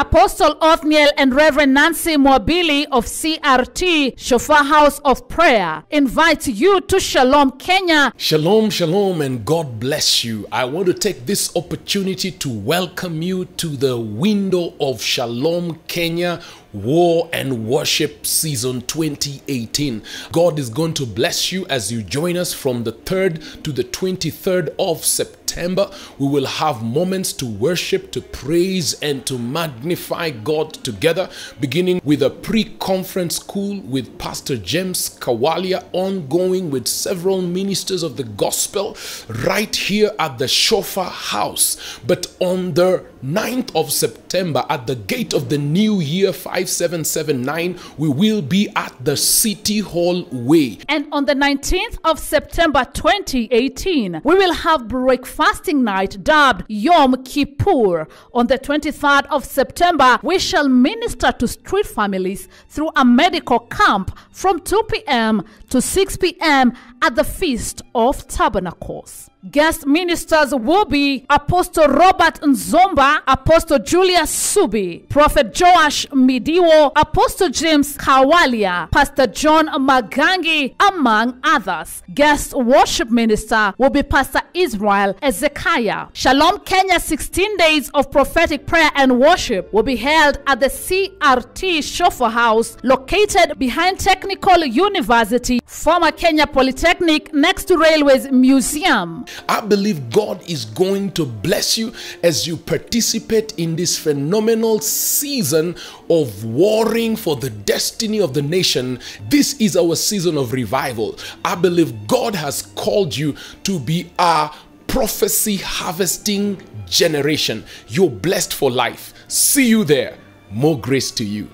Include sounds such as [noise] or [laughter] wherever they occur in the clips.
Apostle Othniel and Reverend Nancy Mwabili of CRT, Shofar House of Prayer, invite you to Shalom, Kenya. Shalom, shalom, and God bless you. I want to take this opportunity to welcome you to the window of Shalom, Kenya. War and Worship Season 2018. God is going to bless you as you join us from the 3rd to the 23rd of September. We will have moments to worship, to praise, and to magnify God together, beginning with a pre conference school with Pastor James Kawalia, ongoing with several ministers of the gospel right here at the Shofar House. But on the 9th of September, at the gate of the new year 5779, we will be at the City Hall Way. And on the 19th of September 2018, we will have breakfasting night dubbed Yom Kippur. On the 23rd of September, we shall minister to street families through a medical camp from 2 p.m. to 6 p.m. at the Feast of Tabernacles. Guest ministers will be Apostle Robert Nzomba, Apostle Julius Subi, Prophet Joash Midiwo, Apostle James Kawalia, Pastor John Magangi, among others. Guest worship minister will be Pastor Israel Ezekiah. Shalom Kenya 16 days of prophetic prayer and worship will be held at the CRT Shofar House located behind Technical University, former Kenya Polytechnic next to Railways Museum. I believe God is going to bless you as you participate in this phenomenal season of warring for the destiny of the nation. This is our season of revival. I believe God has called you to be a prophecy harvesting generation. You're blessed for life. See you there. More grace to you.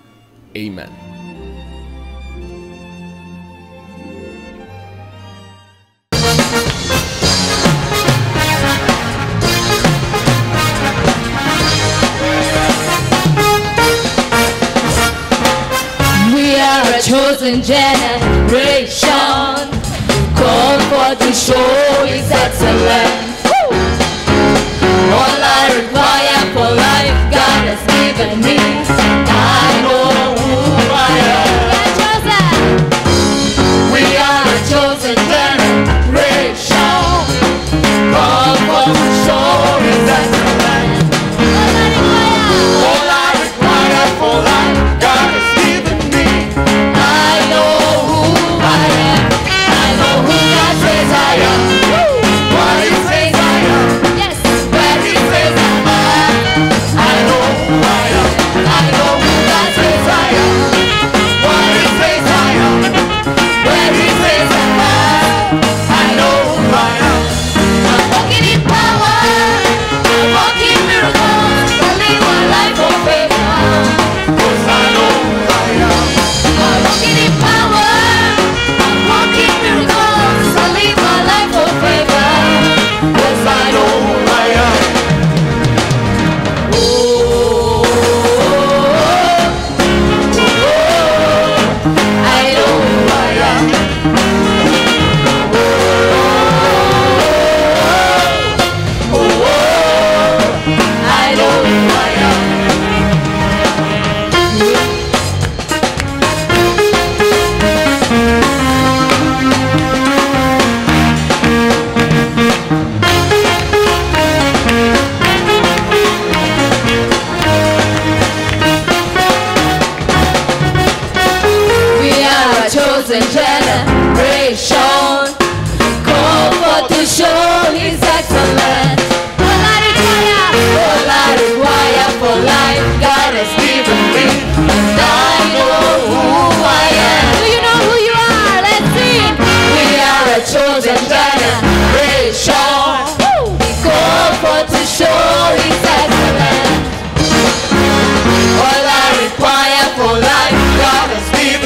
Amen. A chosen generation, called for to show His excellence. All I require for life, God has given me. I know who I am. We are a chosen generation, show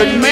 But man-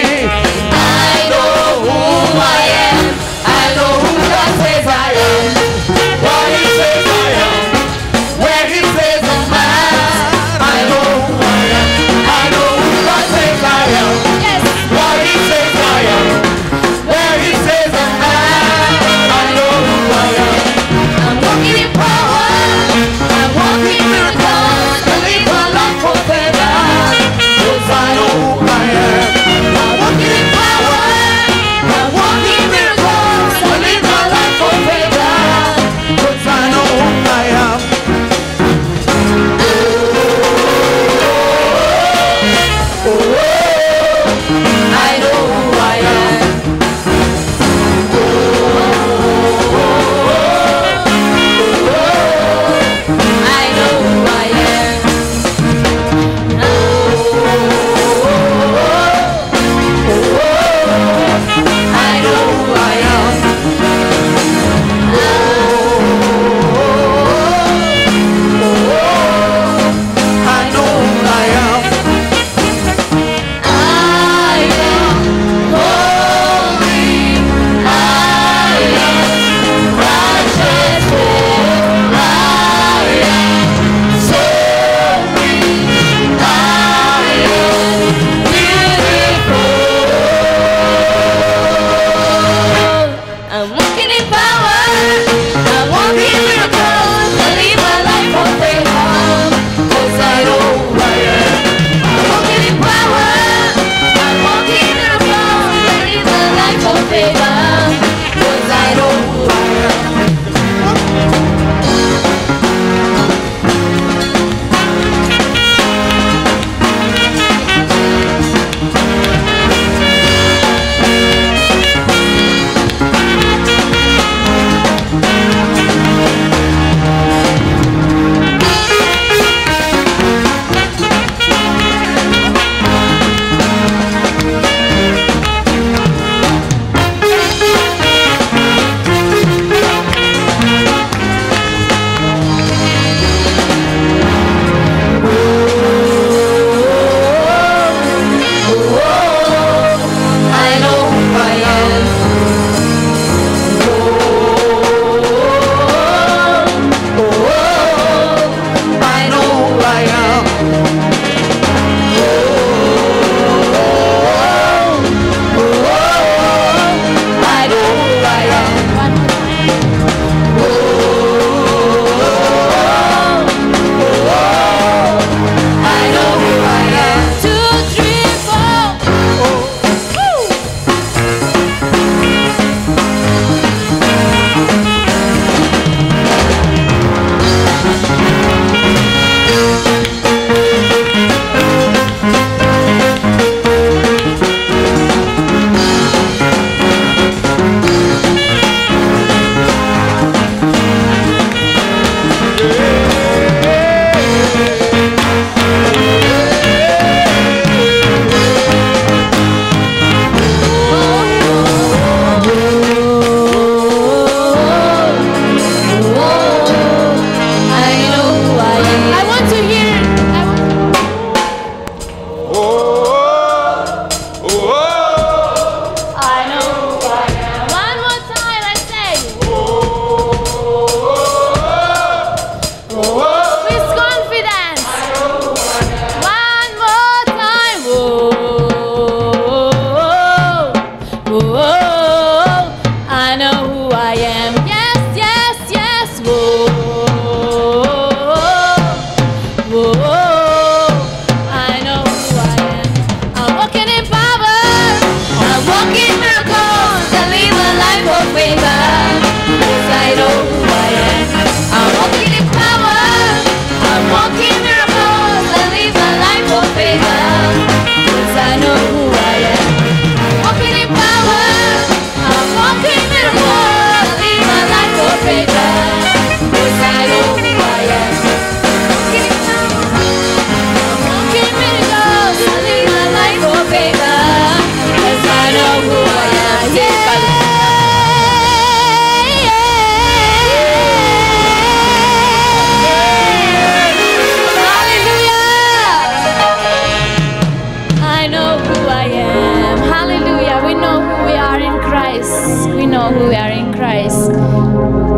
know who we are in Christ.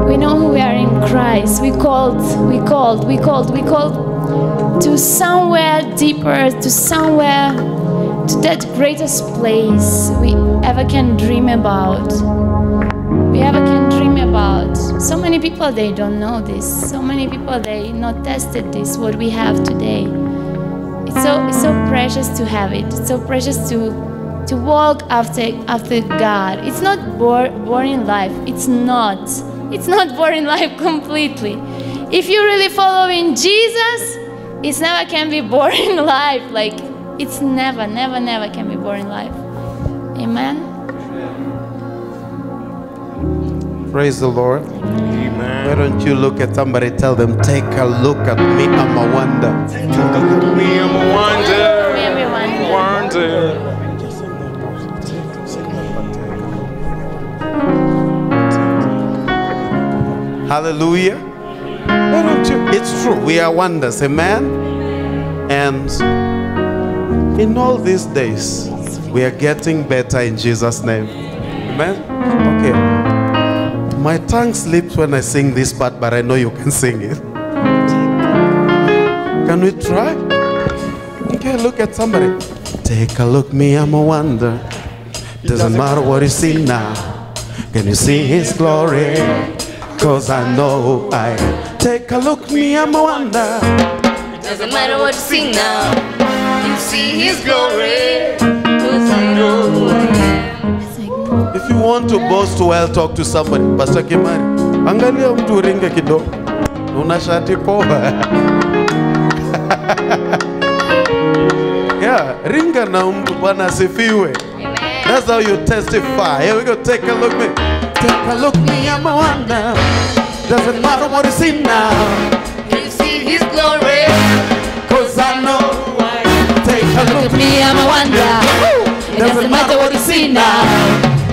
We know who we are in Christ. We called, we called, we called, we called to somewhere deeper, to somewhere, to that greatest place we ever can dream about. We ever can dream about. So many people, they don't know this. So many people, they not tested this, what we have today. It's so, it's so precious to have it. It's so precious to to walk after after God. It's not bore, boring life. It's not. It's not [laughs] boring life completely. If you're really following Jesus, it's never can be [laughs] boring life. Like it's never, never, never can be boring life. Amen. Praise the Lord. Why don't you look at somebody, tell them, take a look at me, I'm a wonder. Look at Me, I'm a wonder. Everyone. Wonder. Hallelujah. Why don't you? It's true. We are wonders. Amen. And in all these days, we are getting better in Jesus' name. Amen. Okay. My tongue slips when I sing this part, but I know you can sing it. Can we try? Okay, look at somebody. Take a look, me, I'm a wonder. Doesn't matter what you see now. Can you see his glory? Cause I know I take a look, me, I'm a wonder. It Doesn't matter what you see now, you see His glory. 'Cause I know who I am. If you want to boast well, talk to somebody. Pastor Kimari, angalia mtu uringe kidogo. Una shati poa. [laughs] yeah, ringa na mtu bwana asifiwe. That's how you testify. Here we go. Take a look, me. Take a look, me. I'm a wonder. Doesn't matter what you see now. Can you see His glory. Cause I know. why. Take a look, me, I'm a wonder. It doesn't matter what you see now.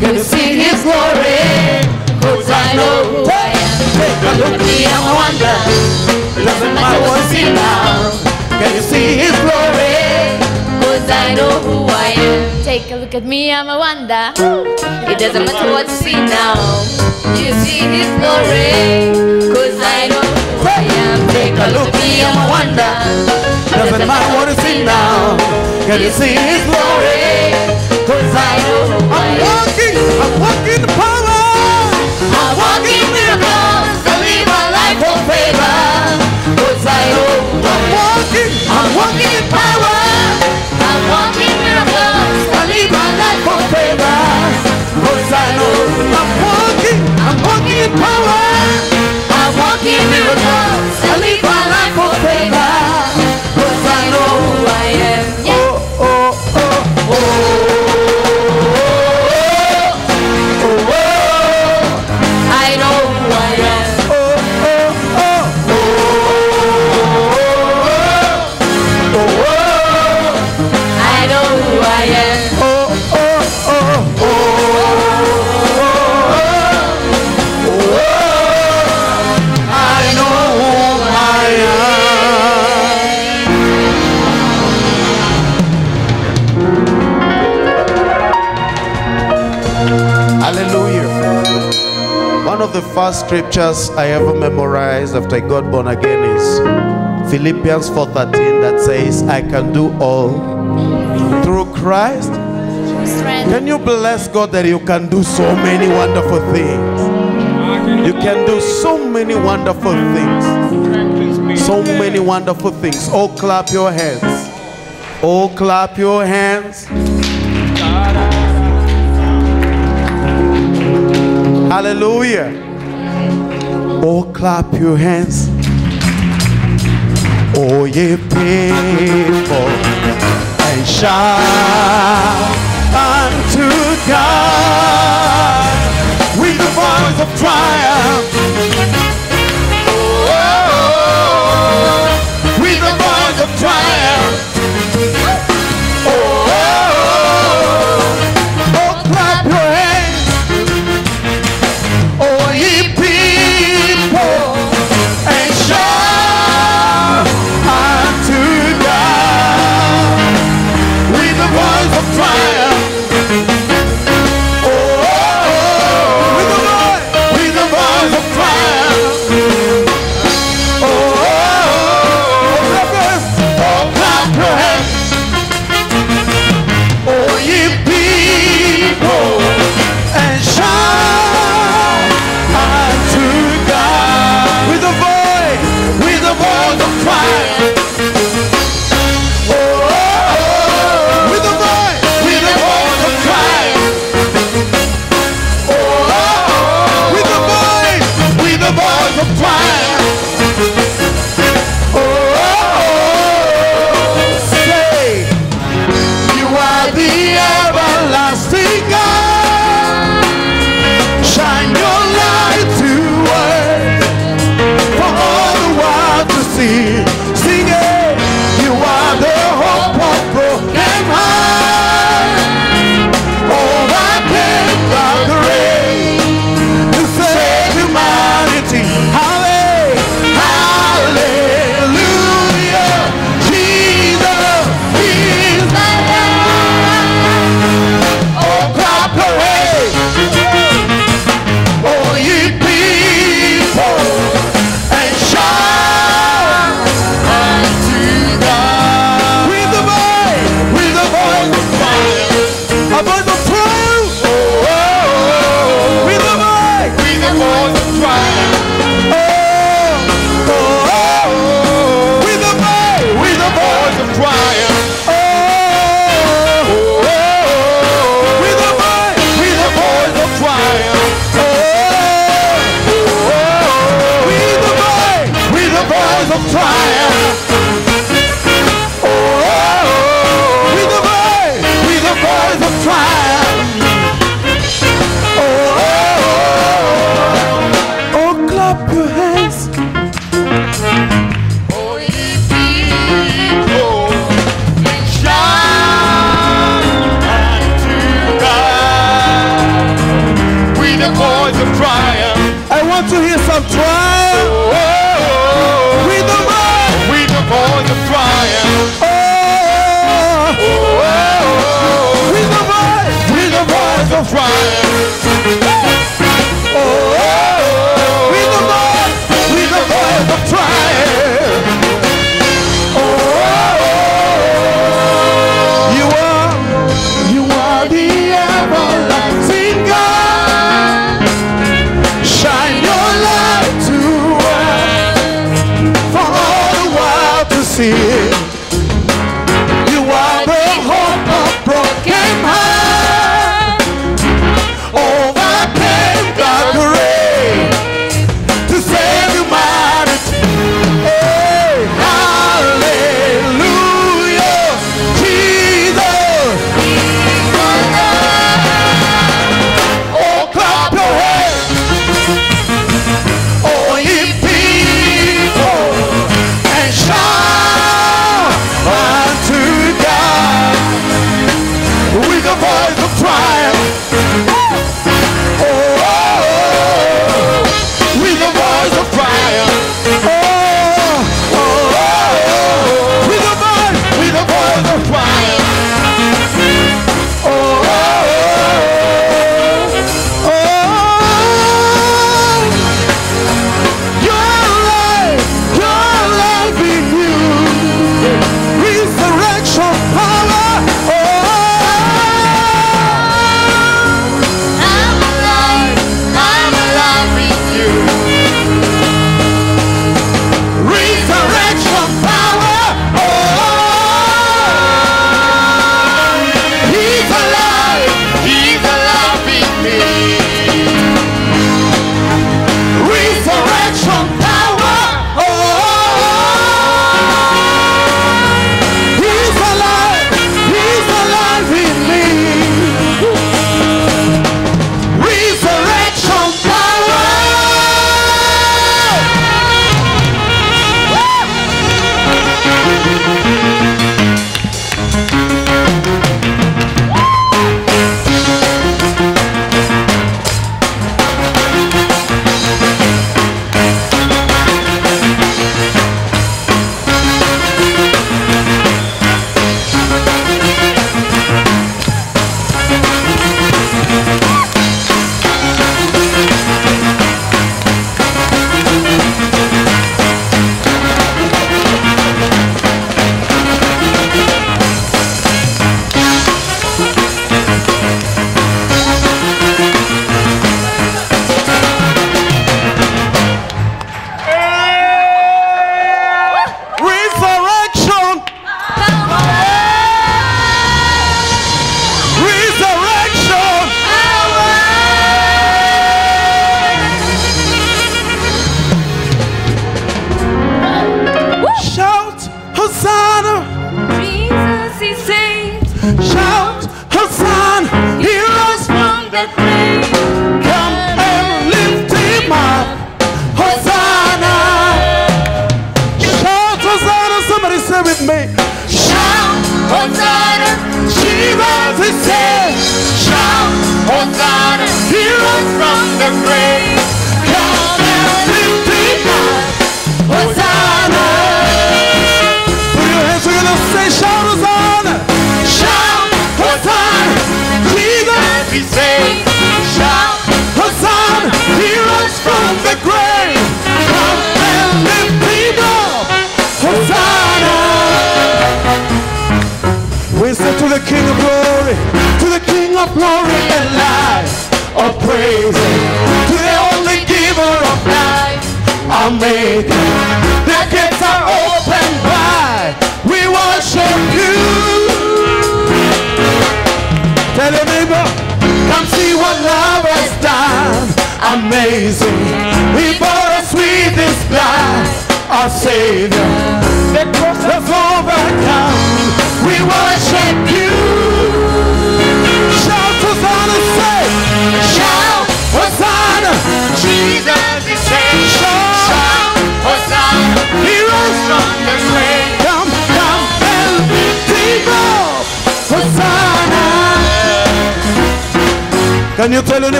Can you see His glory. 'Cause I know who I am. Take a Look me, I'm a wonder. It doesn't matter what you see now. Can you see His glory? 'Cause I know who I am. Take a look at me, I'm a wonder. It doesn't matter what you see now. You see His glory. 'Cause I know who I am. Take a look at me, I'm a wonder. Doesn't matter what you see now. Can you see His glory? Cause I know who I I'm walking, I'm walking in power. I walk in miracles. I live my life for favor. I'm walking, I'm walking in power. am. I walk in miracles. First scriptures I ever memorized after I got born again is Philippians 4:13 that says, I can do all through Christ. Can you bless God that you can do so many wonderful things? You can do so many wonderful things. So many wonderful things. Oh, clap your hands. Oh, clap your hands. Hallelujah. Oh, clap your hands. Oh, ye people, and shout unto God with the voice of triumph.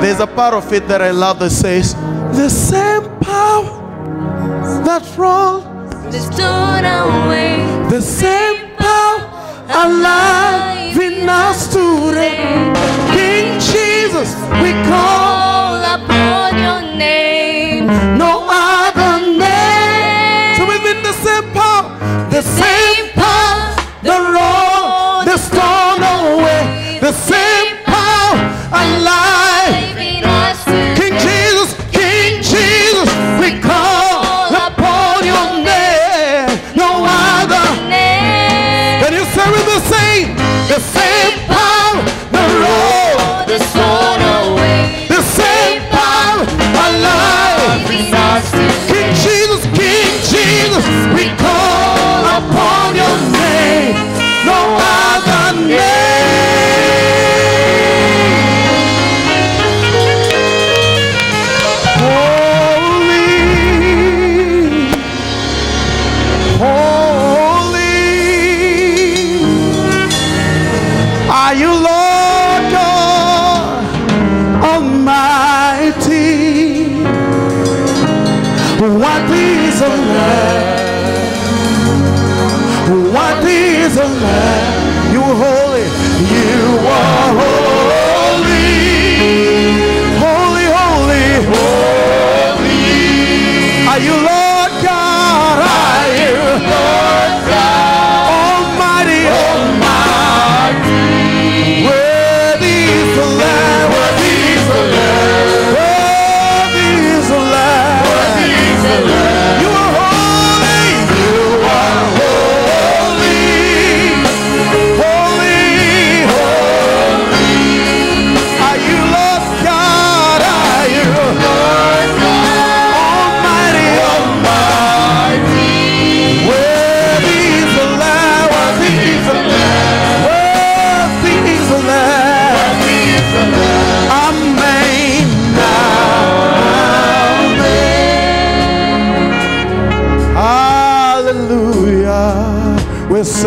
There's a part of it that I love that says, The same power that rolled the stone away, the same power alive in us today. King Jesus, we call upon your name. No other name. So we've within the same power, the same power, the Lord.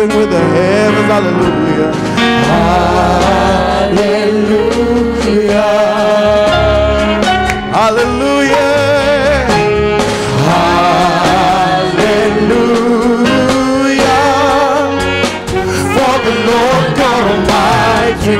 Sing with the heavens. Hallelujah. Hallelujah. Hallelujah. Hallelujah. For the Lord God Almighty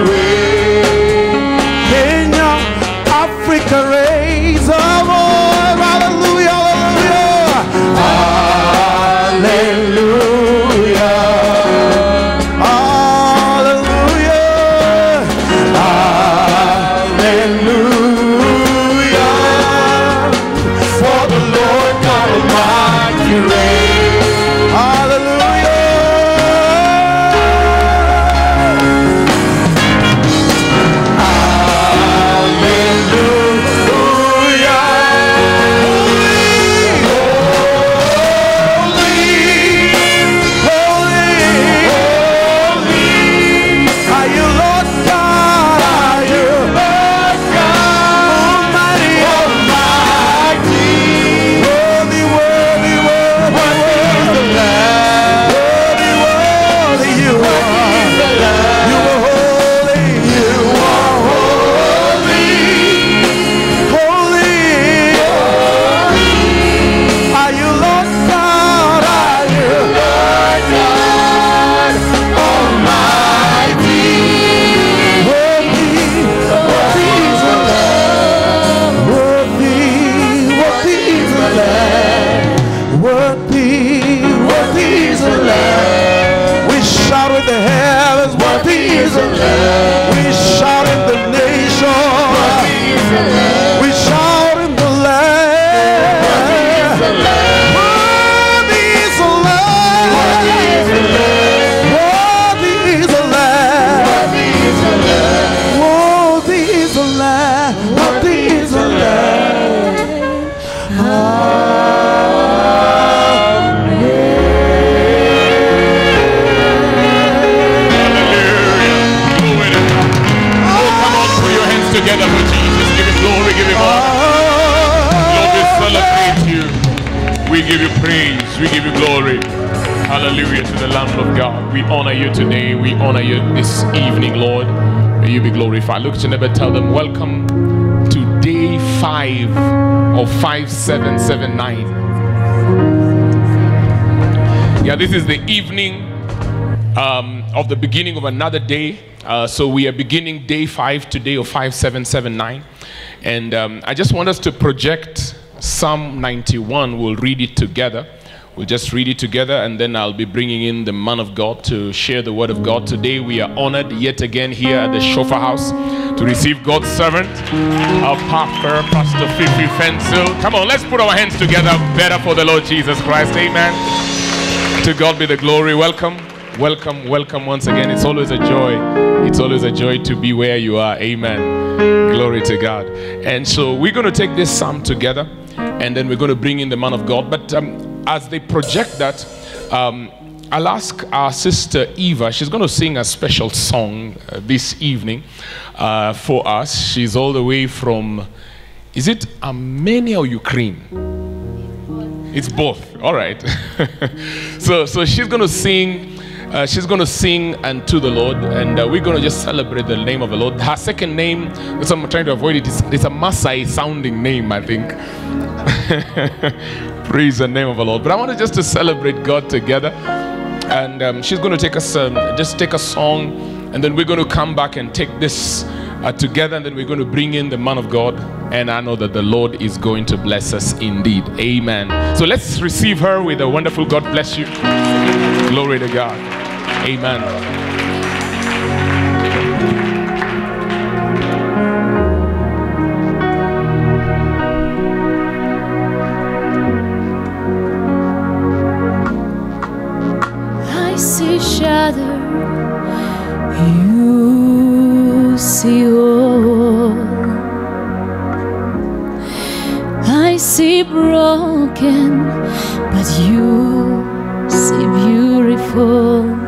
this evening, Lord. May you be glorified. Look to neighbor, tell them, welcome to day five of 5779. Yeah, this is the evening um, of the beginning of another day. Uh, so we are beginning day five today of 5779. And um, I just want us to project Psalm 91. We'll read it together. We'll just read it together and then I'll be bringing in the man of God to share the word of God. Today we are honored yet again here at the Shofar House to receive God's servant, our pastor, Pastor Fifi Fensil. Come on, let's put our hands together better for the Lord Jesus Christ. Amen. To God be the glory. Welcome, welcome, welcome once again. It's always a joy. It's always a joy to be where you are. Amen. Glory to God. And so we're going to take this psalm together and then we're going to bring in the man of God. But um, as they project that, um, I'll ask our sister Eva. She's going to sing a special song uh, this evening uh, for us. She's all the way from, is it Armenia or Ukraine? It's both. All right. [laughs] so, so she's going to sing. Uh, she's going to sing unto the Lord, and uh, we're going to just celebrate the name of the Lord. Her second name, I'm trying to avoid it, is, it's a Maasai sounding name, I think. [laughs] Praise the name of the Lord. But I want wanted just to celebrate God together. and um, she's going to take us um, just take a song, and then we're going to come back and take this uh, together, and then we're going to bring in the man of God. And I know that the Lord is going to bless us indeed. Amen. So let's receive her with a wonderful God bless you. Glory to God. Amen. I see shadow, you see all. I see broken, but you see beautiful.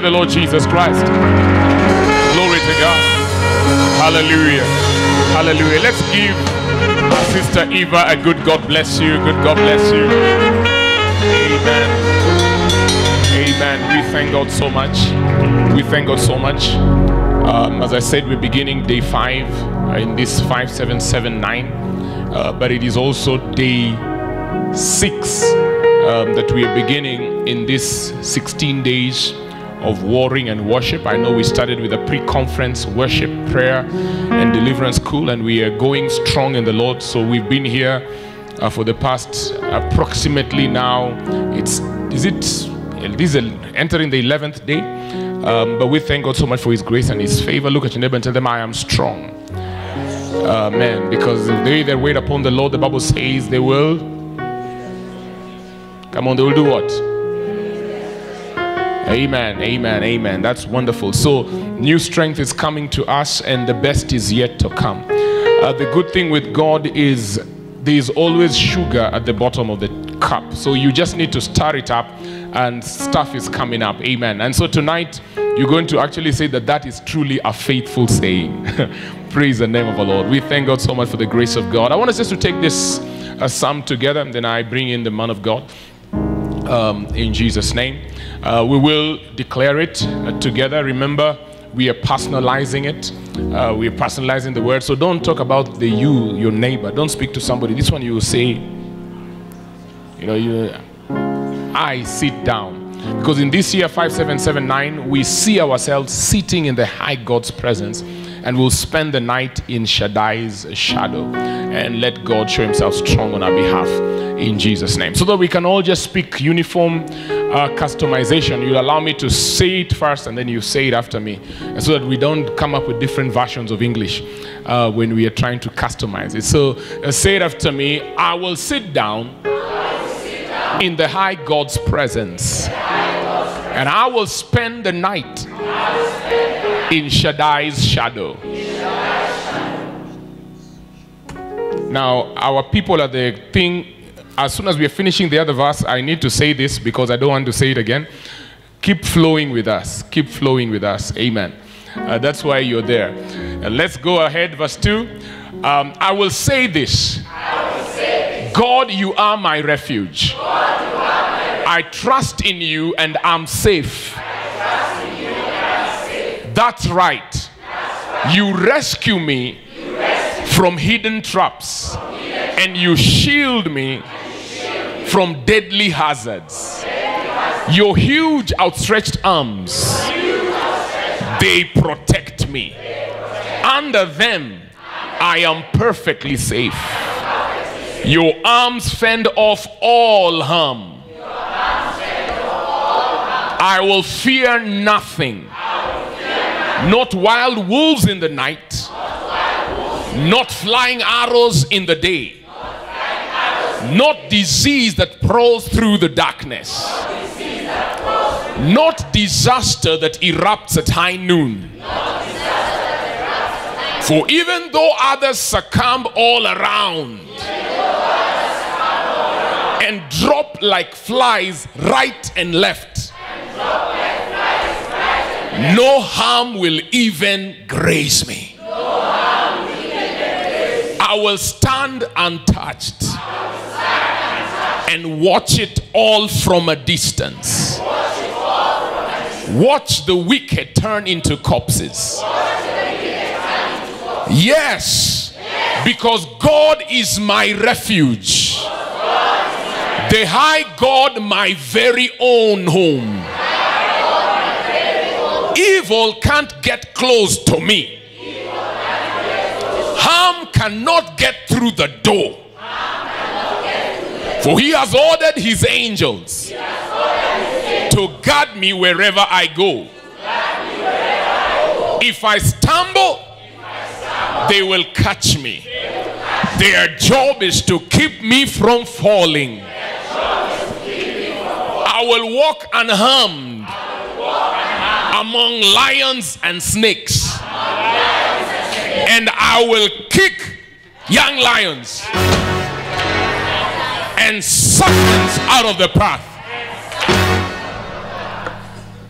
The Lord Jesus Christ. Glory to God. Hallelujah. Hallelujah. Let's give our sister Eva a good God bless you. Good God bless you. Amen. Amen. We thank God so much. We thank God so much. Um, as I said, we're beginning day five in this 5779, uh, but it is also day six um, that we are beginning in this 16 days of warring and worship. I know we started with a pre conference worship, prayer, and deliverance school, and we are going strong in the Lord. So we've been here uh, for the past approximately now, it's is it this is entering the 11th day. Um, but we thank God so much for His grace and His favor. Look at your neighbor and tell them, I am strong. Amen. Because they that wait upon the Lord, the Bible says they will. Come on, they will do what? Amen, amen, amen. That's wonderful. So, new strength is coming to us, and the best is yet to come. Uh, the good thing with God is there is always sugar at the bottom of the cup. So, you just need to stir it up, and stuff is coming up. Amen. And so, tonight, you're going to actually say that that is truly a faithful saying. [laughs] Praise the name of the Lord. We thank God so much for the grace of God. I want us just to take this uh, psalm together, and then I bring in the man of God um, in Jesus' name. Uh, we will declare it uh, together. Remember, we are personalizing it. Uh, we are personalizing the word. So don't talk about the you, your neighbor. Don't speak to somebody. This one you will say, you know, you, I sit down. Because in this year 5779, we see ourselves sitting in the high God's presence and we'll spend the night in Shaddai's shadow and let God show himself strong on our behalf in Jesus' name. So that we can all just speak uniform uh, customization. You'll allow me to say it first and then you say it after me. And so that we don't come up with different versions of English uh, when we are trying to customize it. So uh, say it after me I will sit down, in the high God's presence. And I will spend the night in Shaddai's shadow. Now, our people are the thing. As soon as we are finishing the other verse, I need to say this because I don't want to say it again. Keep flowing with us. Keep flowing with us. Amen. Uh, that's why you're there. Uh, let's go ahead. Verse 2. Um, I will say this God, you are my refuge. I trust in you and I'm safe. That's right. You rescue me from hidden traps and you shield me from deadly hazards. Your huge outstretched arms, they protect me. Under them, I am perfectly safe. Your arms fend off all harm. I will fear nothing. not wild wolves in the night, not flying arrows in the day, not disease that prowls through the darkness, not disaster that erupts at high noon. For even though others succumb all around and drop like flies right and left, no harm will even graze me. I will stand untouched and watch it all from a distance. Watch the wicked turn into corpses. Yes, because God is my refuge. The high God, my very own home. Evil can't get close to me. Harm cannot get through the door. For he has ordered his angels to guard me wherever I go. If I stumble, they will catch me. Their job is to keep me from falling. I will walk unharmed among lions and snakes. And I will kick young lions and serpents out of the path.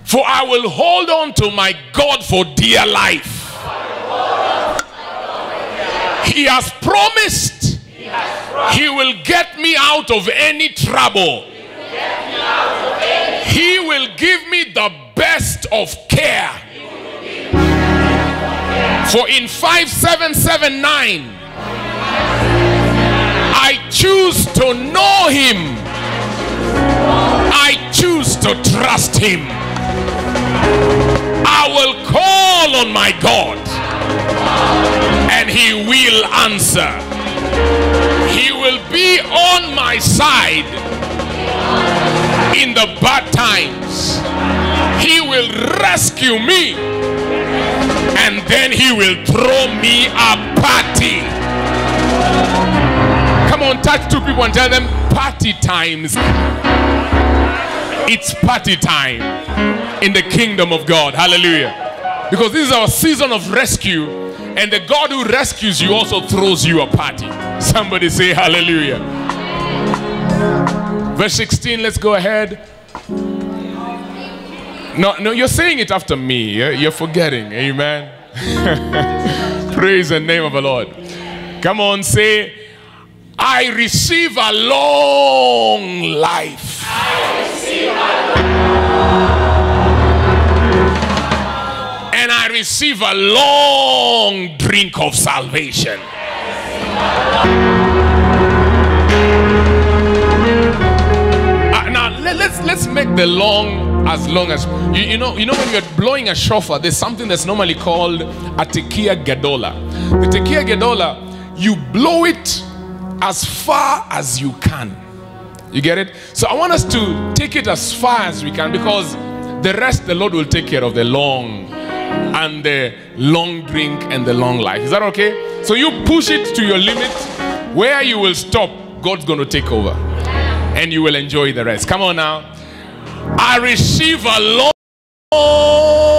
For I will hold on to my God for dear life. He has promised He will get me out of any trouble. He will give me the best of care. For in 5779, I choose to know Him. I choose to trust Him. I will call on my God and He will answer. He will be on my side in the bad times. He will rescue me and then He will throw me a party. Come on, touch two people and tell them party times. It's party time in the kingdom of God. Hallelujah. Because this is our season of rescue, and the God who rescues you also throws you a party. Somebody say hallelujah. Verse 16, let's go ahead. No, no, you're saying it after me. You're, forgetting. Amen. [laughs] Praise the name of the Lord. Come on, say, I receive a long life. And I receive a long drink of salvation. Uh, now let, us let's make the long as long as you, you know you know when you're blowing a shofar there's something that's normally called a tekia gadola the tekia gadola you blow it as far as you can. You get it? So i want us to take it as far as we can because the rest the lord will take care of the long and the long drink and the long life. Is that okay? So you push it to your limit. Where you will stop god's going to take over. And you will enjoy the rest. Come on now. I receive a long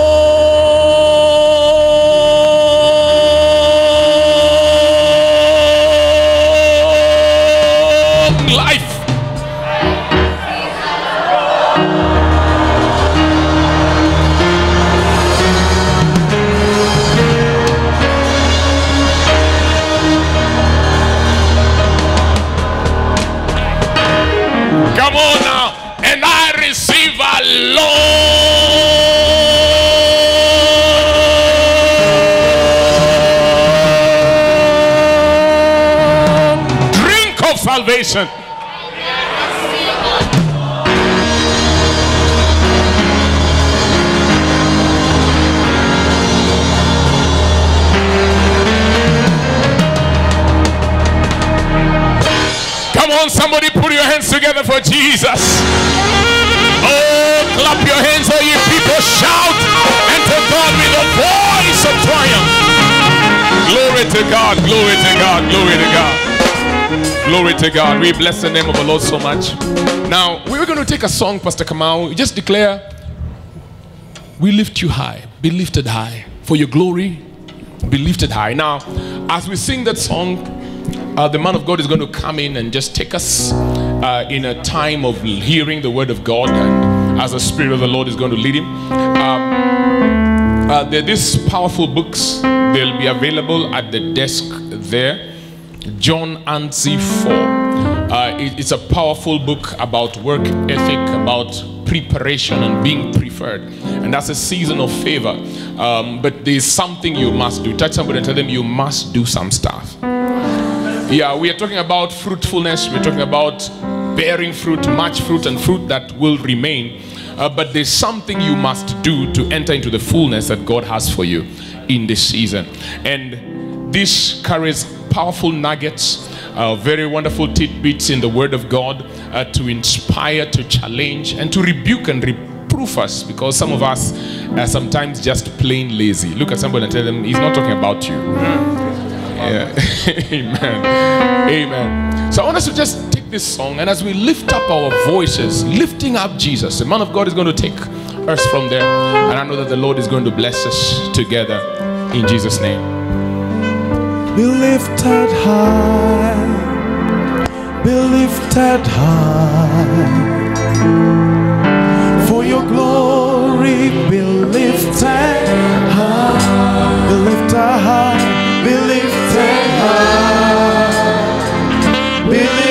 on, somebody put your hands together for Jesus. Oh, clap your hands, all you people. Shout and to God with a voice of triumph. Glory to God, glory to God, glory to God. Glory to God. We bless the name of the Lord so much. Now, we're going to take a song, Pastor Kamau. We just declare, we lift you high. Be lifted high. For your glory, be lifted high. Now, as we sing that song, uh, the man of God is going to come in and just take us uh, in a time of hearing the word of God, and as the Spirit of the Lord is going to lead him. Um, uh, there are these powerful books. They'll be available at the desk there. John Anzi 4. Uh, it- it's a powerful book about work ethic, about preparation and being preferred. And that's a season of favor. Um, but there's something you must do. Touch somebody and tell them you must do some stuff. Yeah, we are talking about fruitfulness. We're talking about bearing fruit, much fruit, and fruit that will remain. Uh, but there's something you must do to enter into the fullness that God has for you in this season. And this carries powerful nuggets, uh, very wonderful tidbits in the Word of God uh, to inspire, to challenge, and to rebuke and reproof us because some of us are sometimes just plain lazy. Look at somebody and tell them, He's not talking about you. Yeah. [laughs] Amen. Amen. So I want us to just take this song and as we lift up our voices, lifting up Jesus, the man of God is going to take us from there. And I know that the Lord is going to bless us together in Jesus' name. Be lifted high, be lifted high. For your glory, be lifted high, be lifted high, be lifted be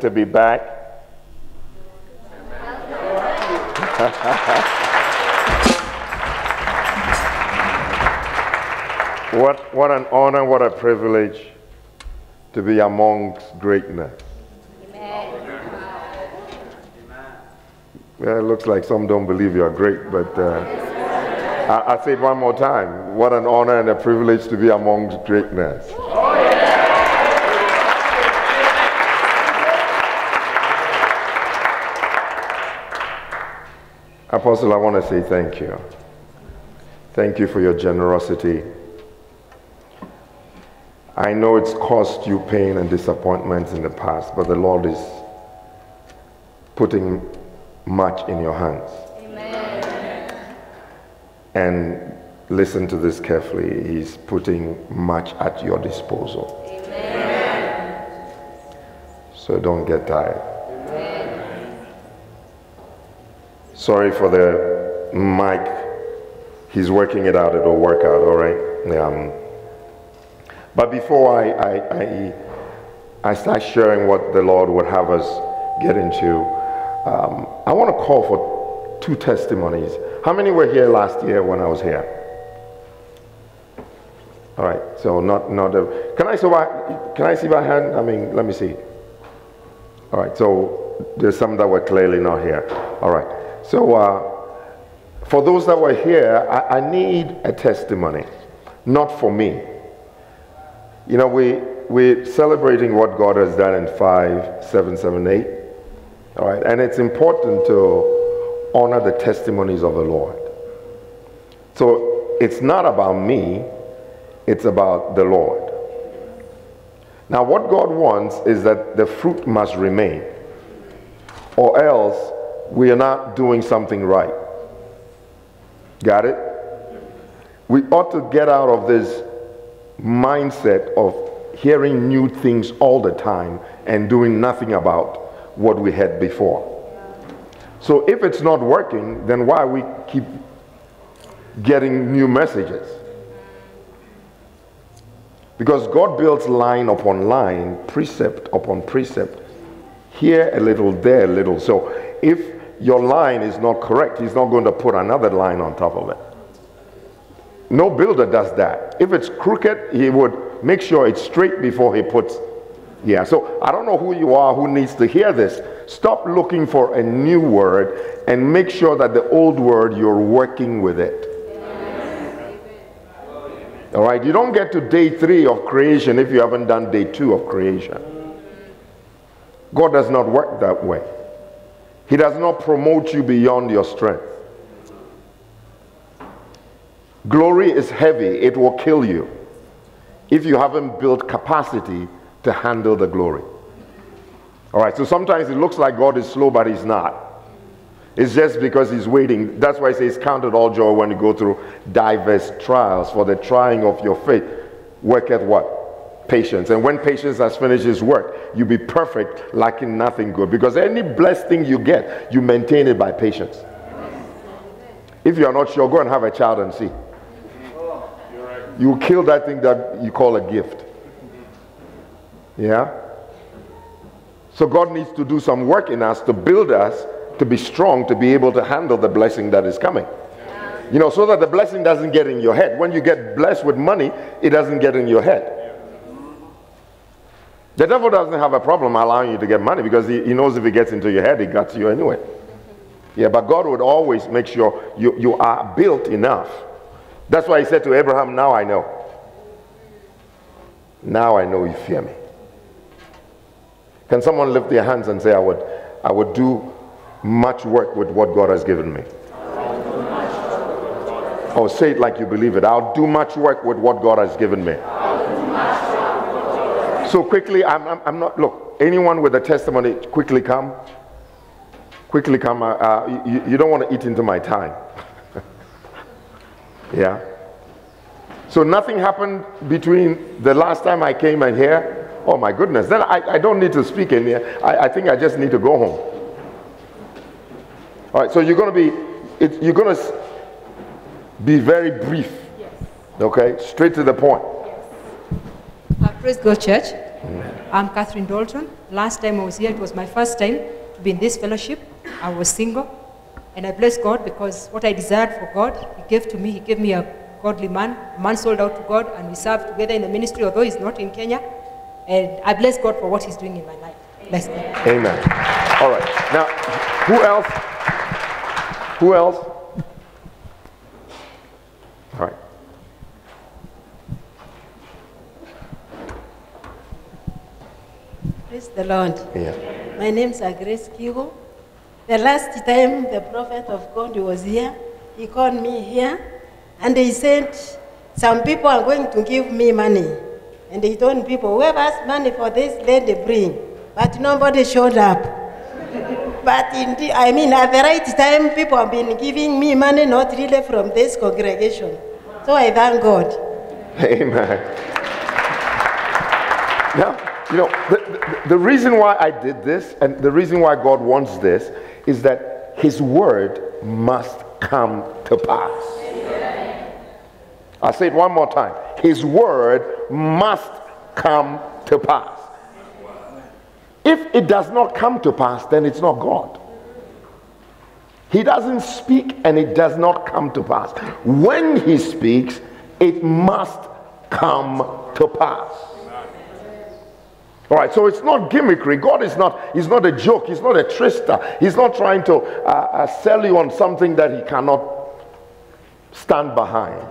to be back. what, what an honor, what a privilege to be amongst greatness. Well, it looks like some don't believe you are great, but uh, I, I say it one more time. What an honor and a privilege to be among greatness. Apostle, I want to say thank you. Thank you for your generosity. I know it's cost you pain and disappointments in the past, but the Lord is putting much in your hands. Amen. And listen to this carefully. He's putting much at your disposal. Amen. So don't get tired. Sorry for the mic. He's working it out. It'll work out, all right? Um, but before I, I, I, I start sharing what the Lord would have us get into, um, I want to call for two testimonies. How many were here last year when I was here? All right, so not not a, can I see my can I see my hand? I mean, let me see. All right, so there's some that were clearly not here. All right, so uh, for those that were here, I, I need a testimony, not for me. You know, we we're celebrating what God has done in five, seven, seven, eight. All right, and it's important to honor the testimonies of the Lord. So it's not about me, it's about the Lord. Now, what God wants is that the fruit must remain, or else we are not doing something right. Got it? We ought to get out of this mindset of hearing new things all the time and doing nothing about what we had before. So if it's not working, then why we keep getting new messages? Because God builds line upon line, precept upon precept, here a little, there a little. So if your line is not correct, He's not going to put another line on top of it. No builder does that. If it's crooked, he would make sure it's straight before he puts. Yeah, so I don't know who you are who needs to hear this. Stop looking for a new word and make sure that the old word you're working with it. All right, you don't get to day three of creation if you haven't done day two of creation. God does not work that way. He does not promote you beyond your strength. Glory is heavy, it will kill you if you haven't built capacity to handle the glory. All right, so sometimes it looks like God is slow, but He's not. It's just because He's waiting. That's why He says, Count it all joy when you go through diverse trials, for the trying of your faith worketh what? Patience. And when patience has finished His work, you'll be perfect, lacking nothing good. Because any blessed thing you get, you maintain it by patience. If you are not sure, go and have a child and see. You kill that thing that you call a gift. Yeah? So God needs to do some work in us to build us to be strong to be able to handle the blessing that is coming. You know, so that the blessing doesn't get in your head. When you get blessed with money, it doesn't get in your head. The devil doesn't have a problem allowing you to get money because he, he knows if it gets into your head, it got you anyway. Yeah, but God would always make sure you, you are built enough that's why he said to Abraham, Now I know. Now I know you fear me. Can someone lift their hands and say, I would, I would do much work with what God has given me? Oh, say it like you believe it. I'll do much work with what God has given me. So quickly, I'm, I'm, I'm, not, look, anyone with a testimony, quickly come. Quickly come. Uh, uh, you, you don't want to eat into my time. [laughs] Yeah. So nothing happened between the last time I came and here. Oh my goodness. Then I, I don't need to speak in here. I, I think I just need to go home. All right. So you're going to be, it, you're going to be very brief. Yes. Okay. Straight to the point. Uh, praise God, church. I'm Catherine Dalton. Last time I was here, it was my first time to be in this fellowship. I was single. And I bless God because what I desired for God, He gave to me. He gave me a godly man, a man sold out to God, and we served together in the ministry, although he's not in Kenya. And I bless God for what He's doing in my life. Bless God. Amen. All right. Now, who else? Who else? Praise the Lord. Yeah. My name is Grace Kigo. The last time the prophet of God was here, he called me here and he said, Some people are going to give me money. And he told people, Whoever has money for this, let they bring. But nobody showed up. [laughs] but indeed, I mean, at the right time, people have been giving me money, not really from this congregation. So I thank God. Amen. Now, you know, the, the, the reason why I did this and the reason why God wants this is that His word must come to pass. I'll say it one more time. His word must come to pass. If it does not come to pass, then it's not God. He doesn't speak and it does not come to pass. When he speaks, it must come to pass. All right, so it's not gimmickry. God is not, he's not a joke. He's not a trickster. He's not trying to uh, uh, sell you on something that he cannot stand behind.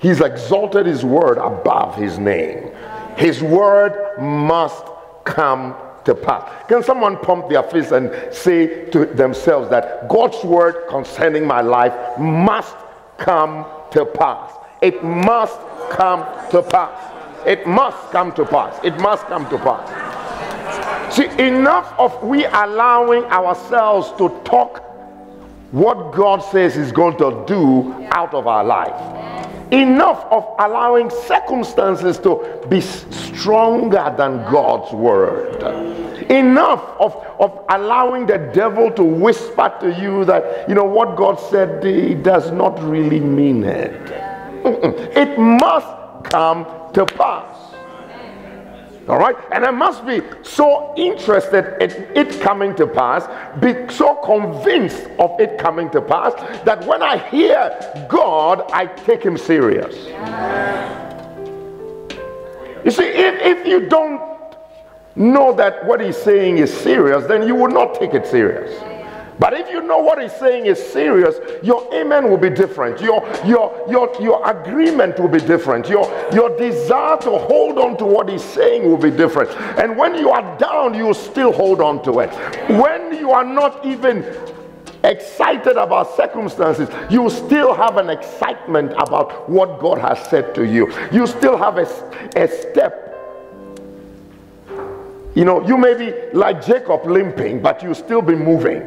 He's exalted his word above his name. His word must come to pass. Can someone pump their fist and say to themselves that God's word concerning my life must come to pass? It must come to pass. It must come to pass. It must come to pass. See, enough of we allowing ourselves to talk what God says He's going to do out of our life. Enough of allowing circumstances to be stronger than God's word. Enough of, of allowing the devil to whisper to you that, you know, what God said, he does not really mean it. It must come to pass. All right? And I must be so interested in it coming to pass, be so convinced of it coming to pass, that when I hear God, I take him serious. You see, if, if you don't know that what he's saying is serious, then you will not take it serious. But if you know what he's saying is serious, your amen will be different. Your, your, your, your agreement will be different. Your, your desire to hold on to what he's saying will be different. And when you are down, you still hold on to it. When you are not even excited about circumstances, you still have an excitement about what God has said to you. You still have a, a step you know, you may be like Jacob limping, but you still be moving.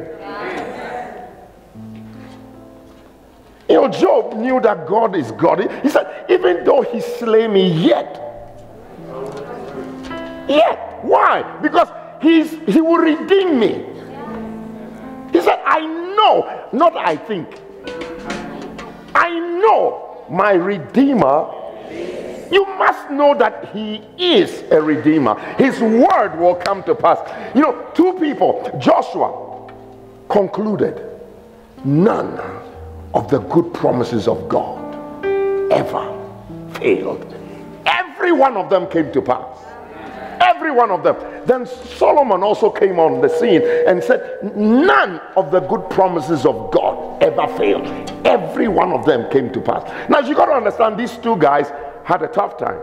You know, Job knew that God is God. He said, even though he slay me yet, yet. Why? Because he's, he will redeem me. He said, I know, not I think. I know my Redeemer. You must know that he is a Redeemer. His word will come to pass. You know, two people, Joshua concluded, none of the good promises of God ever failed. Every one of them came to pass. Every one of them. Then Solomon also came on the scene and said, None of the good promises of God ever failed. Every one of them came to pass. Now, you got to understand, these two guys had a tough time.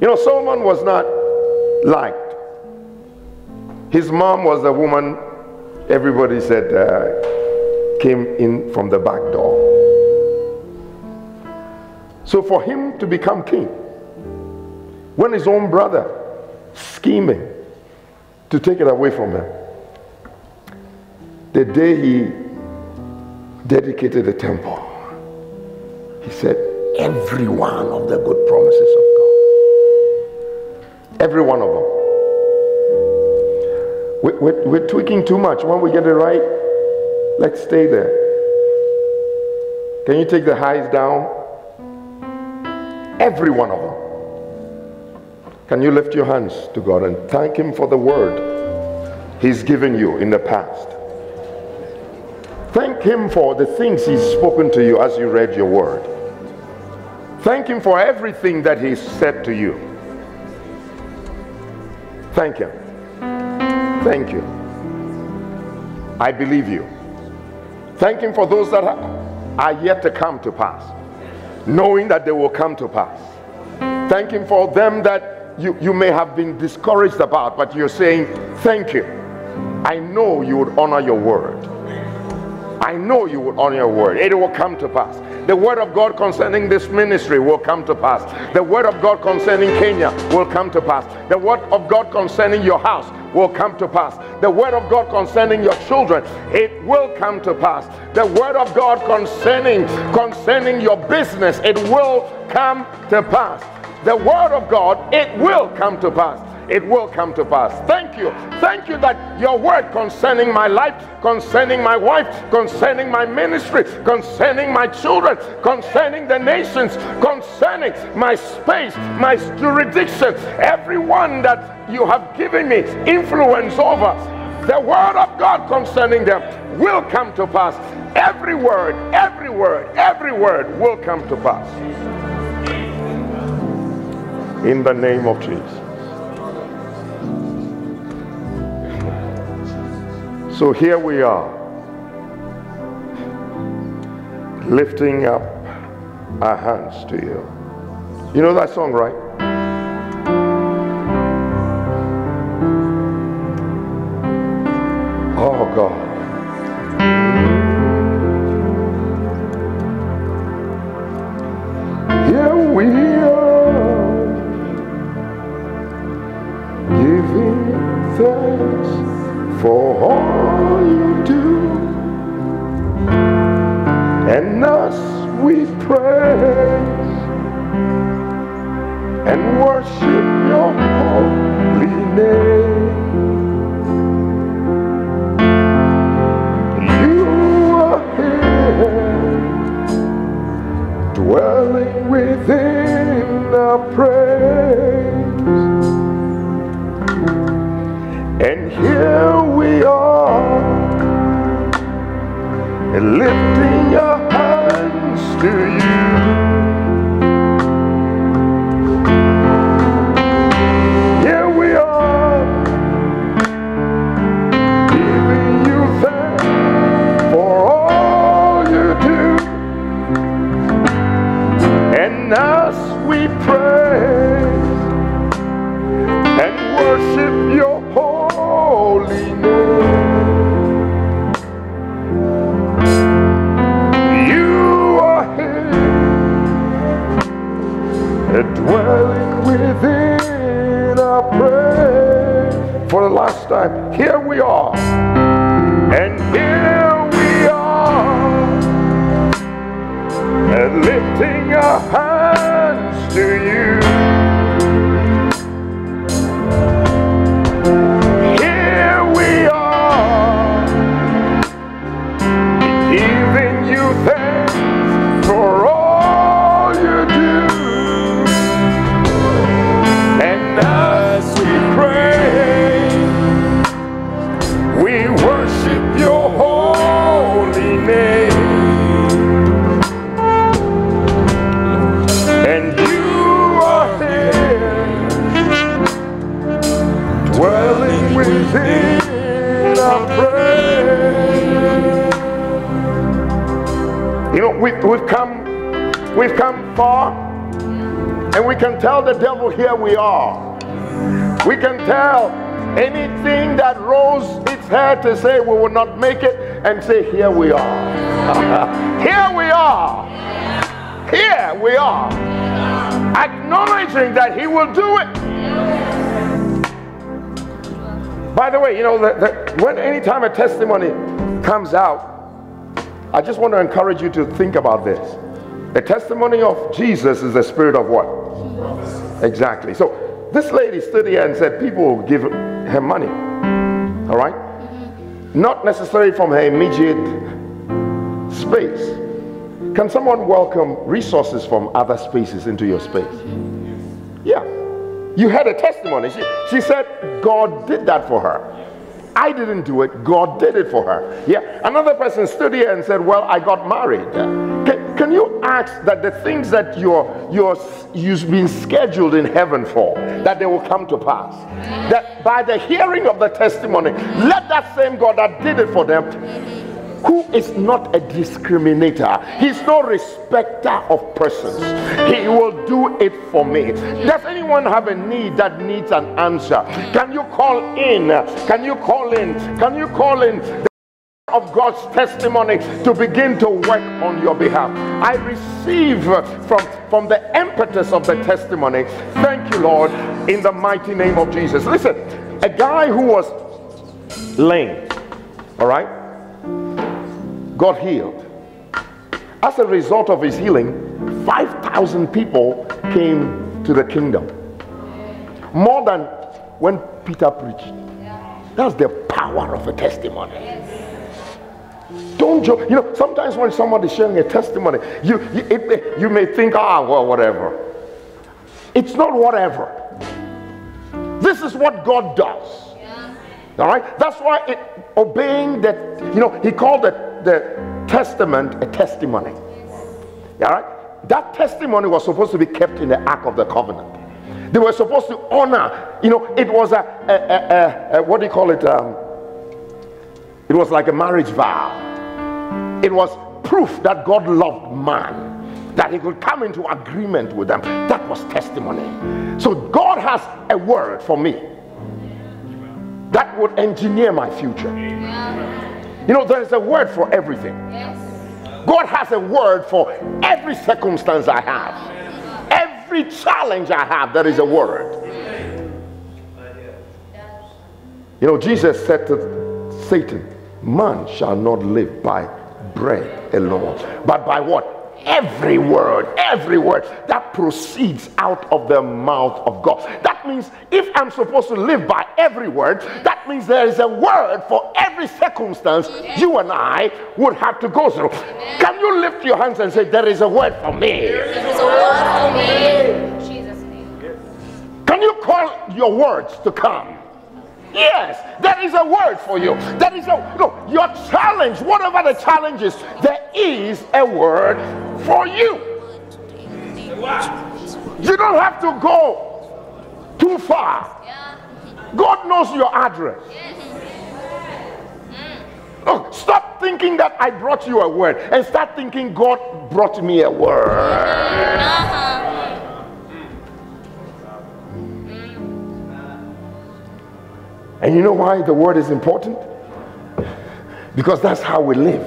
You know, Solomon was not liked. His mom was a woman, everybody said, uh, came in from the back door. So for him to become king, when his own brother scheming to take it away from him, the day he dedicated the temple, he said, every one of the good promises of God, every one of them. We're, we're, we're tweaking too much. When we get it right, let's stay there. Can you take the highs down? Every one of them. Can you lift your hands to God and thank Him for the word He's given you in the past? Thank Him for the things He's spoken to you as you read your word. Thank Him for everything that He's said to you. Thank Him. Thank you. I believe you. Thank Him for those that are yet to come to pass, knowing that they will come to pass. Thank Him for them that you, you may have been discouraged about, but you're saying, Thank you. I know you would honor your word. I know you will honor your word. It will come to pass. The word of God concerning this ministry will come to pass. The word of God concerning Kenya will come to pass. The word of God concerning your house will come to pass. The word of God concerning your children, it will come to pass. The word of God concerning concerning your business, it will come to pass. The word of God, it will come to pass it will come to pass. Thank you. Thank you that your word concerning my life, concerning my wife, concerning my ministry, concerning my children, concerning the nations, concerning my space, my jurisdiction, everyone that you have given me influence over, the word of God concerning them will come to pass. Every word, every word, every word will come to pass. In the name of Jesus. So here we are, lifting up our hands to you. You know that song, right? Oh God. For all you do. To say we will not make it, and say, here we are. [laughs] here we are. Here we are. Acknowledging that he will do it. By the way, you know, the, the, when anytime a testimony comes out, I just want to encourage you to think about this. The testimony of Jesus is the spirit of what? Exactly. So this lady stood here and said people will give her money. Not necessarily from her immediate space. Can someone welcome resources from other spaces into your space? Yeah. You had a testimony. She, she said God did that for her. I didn't do it, God did it for her. Yeah. Another person stood here and said, Well, I got married. Can, can you ask that the things that you're you're you've been scheduled in heaven for that they will come to pass by the hearing of the testimony let that same god that did it for them who is not a discriminator. He's no respecter of persons. He will do it for me. Does anyone have a need that needs an answer? Can you call in? Can you call in? Can you call in? Of God's testimony to begin to work on your behalf. I receive from, from the impetus of the testimony. Thank you, Lord, in the mighty name of Jesus. Listen, a guy who was lame, all right, got healed. As a result of his healing, 5,000 people came to the kingdom. More than when Peter preached. That's the power of a testimony. Don't joke. You know, sometimes when somebody's sharing a testimony, you, you, it, you may think, ah, well, whatever. It's not whatever. This is what God does. All right? That's why it, obeying that, you know, he called the, the testament a testimony. All right? That testimony was supposed to be kept in the Ark of the Covenant. They were supposed to honor, you know, it was a, a, a, a what do you call it? Um, it was like a marriage vow. It was proof that God loved man, that he could come into agreement with them. That was testimony. So God has a word for me that would engineer my future. You know, there is a word for everything. God has a word for every circumstance I have. Every challenge I have, there is a word. You know, Jesus said to Satan, Man shall not live by bread alone, but by what? Every word, every word that proceeds out of the mouth of God. That means if I'm supposed to live by every word, that means there is a word for every circumstance you and I would have to go through. Can you lift your hands and say, There is a word for me? There is a word for me. Jesus' name. Can you call your words to come? Yes, there is a word for you. There is a no, your challenge, whatever the challenge is, there is a word for you. You don't have to go too far. God knows your address. Look, stop thinking that I brought you a word and start thinking God brought me a word. Uh-huh. And you know why the word is important? Because that's how we live.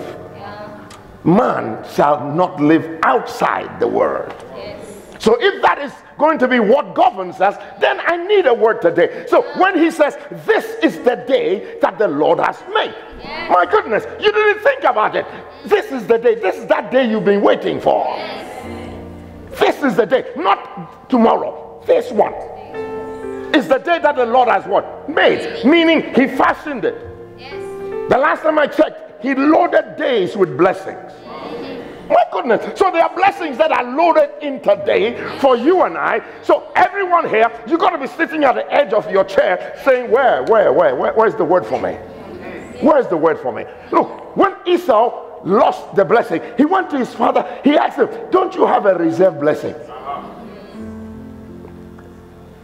Man shall not live outside the word. So if that is going to be what governs us, then I need a word today. So when he says, This is the day that the Lord has made, my goodness, you didn't think about it. This is the day, this is that day you've been waiting for. This is the day, not tomorrow, this one is the day that the Lord has what? Made. Meaning he fashioned it. Yes. The last time I checked, he loaded days with blessings. My goodness. So there are blessings that are loaded in today for you and I. So everyone here, you got to be sitting at the edge of your chair saying, Where, where, where, where, where's the word for me? Where's the word for me? Look, when Esau lost the blessing, he went to his father, he asked him, Don't you have a reserve blessing?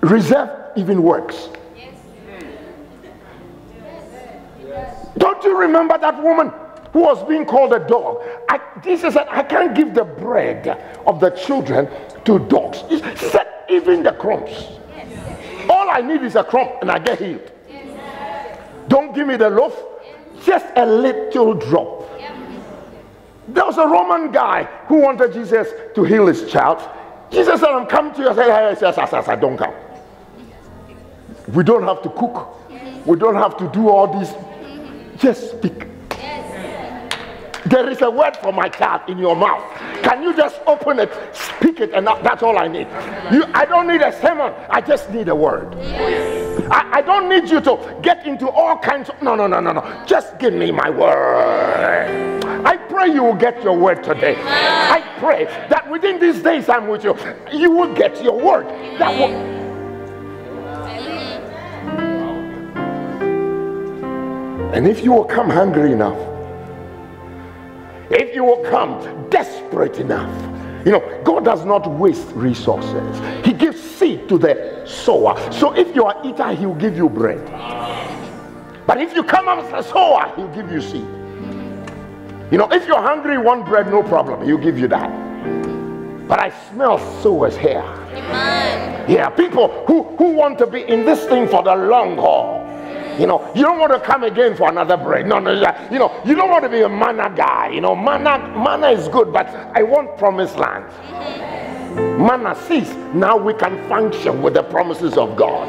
Reserve even works. Don't you remember that woman who was being called a dog? I, Jesus said, I can't give the bread of the children to dogs. He said, even the crumbs. All I need is a crumb and I get healed. Don't give me the loaf, just a little drop. There was a Roman guy who wanted Jesus to heal his child. Jesus said, I'm coming to you. I said, yes, yes, yes, yes, I don't come. We don't have to cook. We don't have to do all this. Just speak. There is a word for my child in your mouth. Can you just open it, speak it, and that- that's all I need? You, I don't need a sermon. I just need a word. I, I don't need you to get into all kinds of. No, no, no, no, no. Just give me my word. I pray you will get your word today. I pray that within these days I'm with you, you will get your word. That will. And if you will come hungry enough, if you will come desperate enough, you know, God does not waste resources. He gives seed to the sower. So if you are eater, He will give you bread. But if you come as a sower, He'll give you seed. You know, if you're hungry, you want bread, no problem. He'll give you that. But I smell sowers here. Yeah, people who, who want to be in this thing for the long haul. You know, you don't want to come again for another bread. No, no, yeah. You know, you don't want to be a manna guy. You know, manna, manna is good, but I want promised land. Manna cease. Now we can function with the promises of God.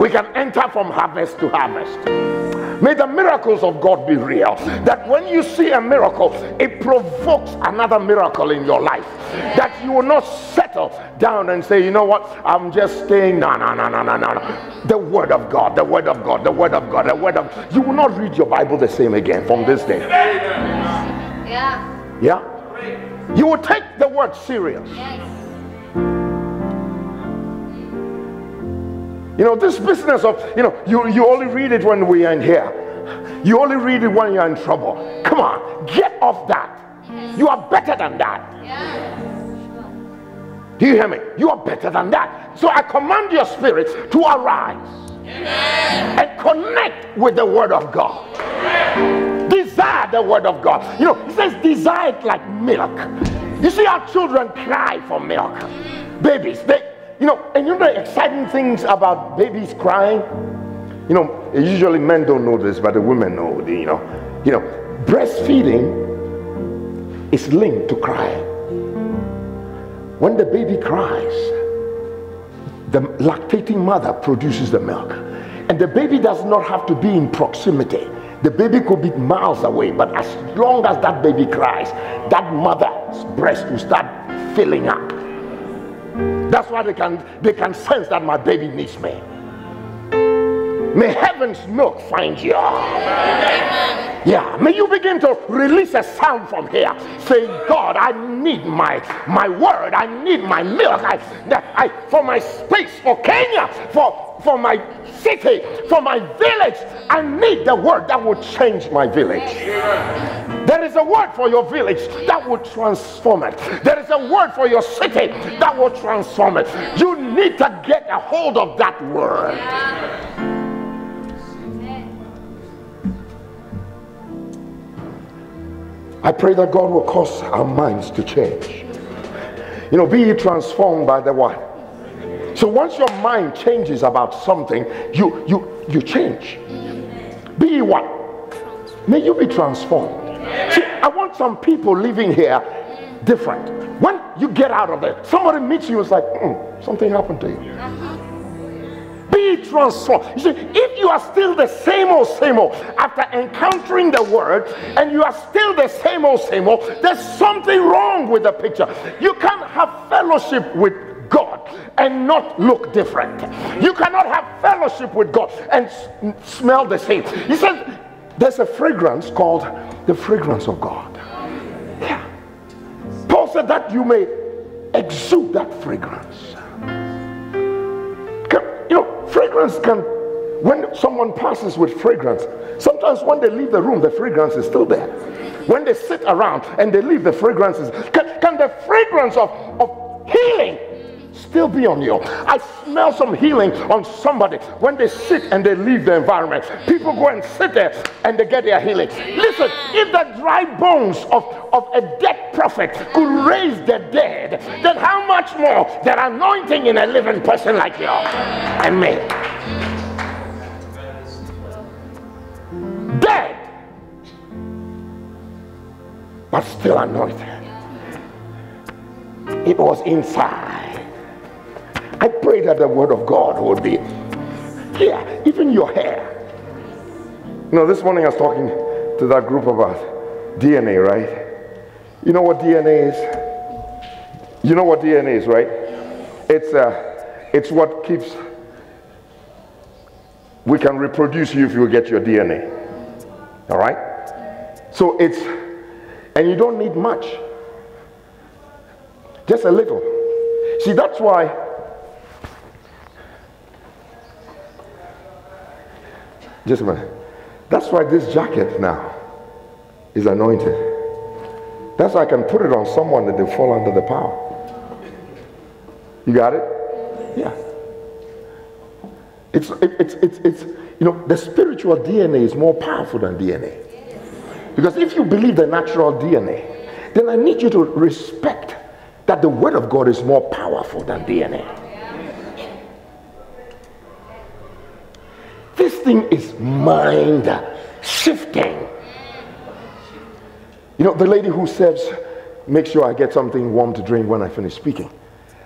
We can enter from harvest to harvest. May the miracles of God be real. That when you see a miracle, it provokes another miracle in your life. That you will not settle down and say, you know what, I'm just staying. No, no, no, no, no, no. no. The word of God, the word of God, the word of God, the word of You will not read your Bible the same again from this day. Yeah. Yeah? You will take the word serious. You know, this business of, you know, you, you only read it when we are in here. You only read it when you're in trouble. Come on, get off that. You are better than that. Do you hear me? You are better than that. So I command your spirit to arise and connect with the word of God. Desire the word of God. You know, it says desire it like milk. You see our children cry for milk. Mm. Babies, they you know, and you know the exciting things about babies crying? You know, usually men don't know this, but the women know, you know. You know, breastfeeding is linked to crying. When the baby cries, the lactating mother produces the milk. And the baby does not have to be in proximity. The baby could be miles away, but as long as that baby cries, that mother's breast will start filling up. That's why they can they can sense that my baby needs me. May heaven's milk find you. Yeah, may you begin to release a sound from here. Say, God, I need my my word. I need my milk. I, I for my space, for Kenya, for for my city, for my village. I need the word that will change my village. There is a word for your village that will transform it. There is a word for your city that will transform it. You need to get a hold of that word. I pray that God will cause our minds to change. You know, be transformed by the what? So once your mind changes about something, you you you change. Be what? May you be transformed. See, I want some people living here different. When you get out of there, somebody meets you, it's like, "Hmm, something happened to you. Be transformed. You see, if you are still the same old, same old, after encountering the word, and you are still the same old, same old, there's something wrong with the picture. You can't have fellowship with God and not look different. You cannot have fellowship with God and s- smell the same. He says there's a fragrance called the fragrance of God. Yeah. Paul said that you may exude that fragrance. Can- you know, fragrance can, when someone passes with fragrance, sometimes when they leave the room, the fragrance is still there. When they sit around and they leave, the fragrance is. Can, can the fragrance of, of healing still be on you? I smell some healing on somebody when they sit and they leave the environment. People go and sit there and they get their healing. Listen, if the dry bones of, of a dead prophet could raise the dead, then how much more that anointing in a living person like you and me? Dead, but still anointed. It was inside. I pray that the word of God would be here, even your hair. You know, this morning I was talking to that group about DNA, right? You know what DNA is? You know what DNA is, right? It's uh, it's what keeps. We can reproduce you if you get your DNA. All right. So it's, and you don't need much. Just a little. See, that's why Just a minute. That's why this jacket now is anointed. That's why I can put it on someone that they fall under the power. You got it? Yeah. It's, it- it's, it's, it's, you know, the spiritual DNA is more powerful than DNA. Because if you believe the natural DNA, then I need you to respect that the Word of God is more powerful than DNA. This thing is mind shifting. You know, the lady who serves, make sure I get something warm to drink when I finish speaking.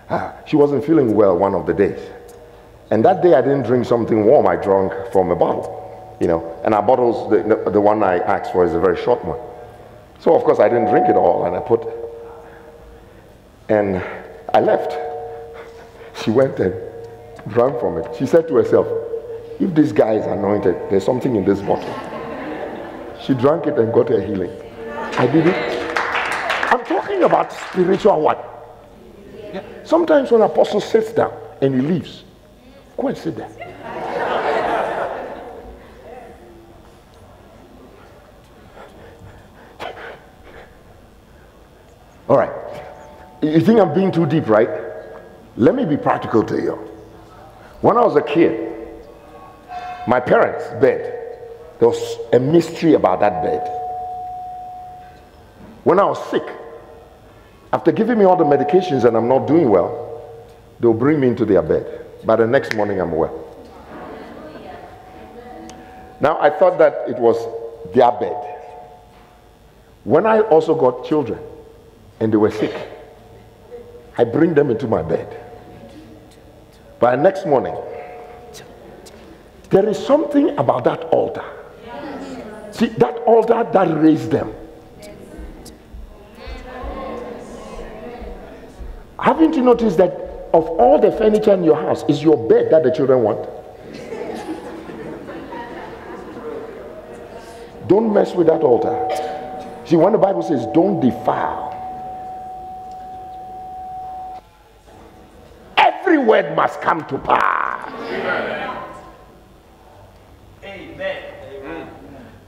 Ah, she wasn't feeling well one of the days. And that day I didn't drink something warm, I drank from a bottle. You know, and our bottles, the, the, the one I asked for is a very short one. So of course I didn't drink it all and I put, and I left. [laughs] She went and drank from it. She said to herself, if this guy is anointed, there's something in this bottle. She drank it and got her healing. I did it. I'm talking about spiritual what? Yeah. Sometimes when apostle sits down and he leaves, go and sit there. All right. You think I'm being too deep, right? Let me be practical to you. When I was a kid, my parents' bed, there was a mystery about that bed. When I was sick, after giving me all the medications and I'm not doing well, they'll bring me into their bed. By the next morning, I'm well. Now, I thought that it was their bed. When I also got children and they were sick, I bring them into my bed. By the next morning, there is something about that altar. See, that altar that raised them. Haven't you noticed that of all the furniture in your house, is your bed that the children want? Don't mess with that altar. See, when the Bible says, don't defile, every word must come to pass.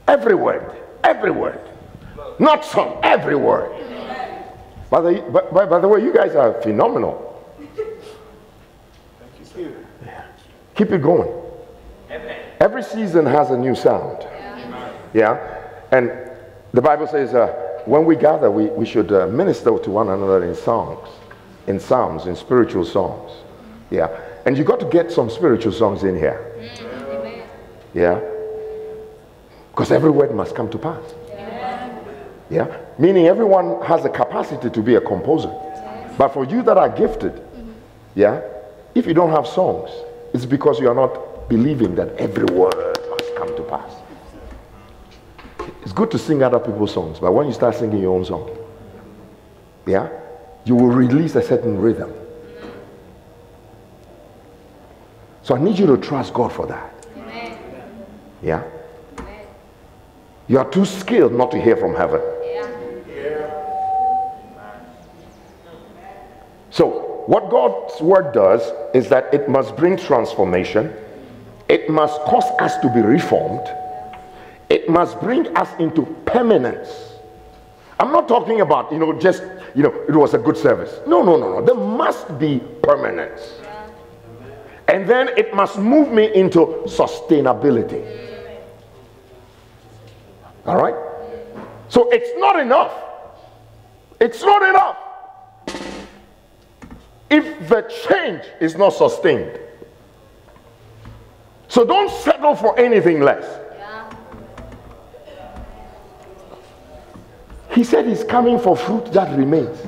Every word, every word. Not some, every word. By the, by, by, the way, you guys are phenomenal. Yeah. Keep it going. Every season has a new sound. Yeah? And the Bible says uh, when we gather, we, we should uh, minister to one another in songs, in psalms, in spiritual songs. Yeah? And you got to get some spiritual songs in here. Yeah? Because every word must come to pass. Yeah? Meaning everyone has the capacity to be a composer. But for you that are gifted, yeah, if you don't have songs, it's because you are not believing that every word must come to pass. It's good to sing other people's songs, but when you start singing your own song, yeah, you will release a certain rhythm. So I need you to trust God for that. Yeah? You are too skilled not to hear from heaven. So, what God's word does is that it must bring transformation, it must cause us to be reformed, it must bring us into permanence. I'm not talking about, you know, just, you know, it was a good service. No, no, no, no. There must be permanence. And then it must move me into sustainability. All right? So it's not enough. It's not enough. If the change is not sustained. So don't settle for anything less. He said he's coming for fruit that remains.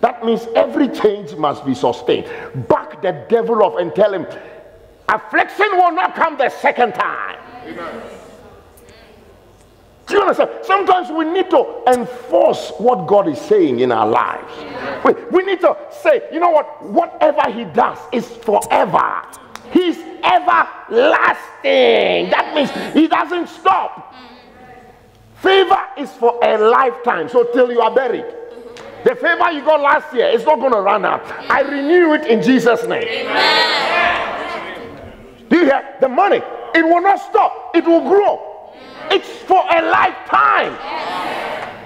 That means every change must be sustained. Back the devil off and tell him, affliction will not come the second time. Do you understand? Sometimes we need to enforce what God is saying in our lives. We, we need to say, you know what? Whatever He does is forever. He's everlasting. That means He doesn't stop. Favor is for a lifetime. So till you are buried. The favor you got last year is not going to run out. I renew it in Jesus' name. Do you hear? The money, it will not stop, it will grow. It's for a lifetime.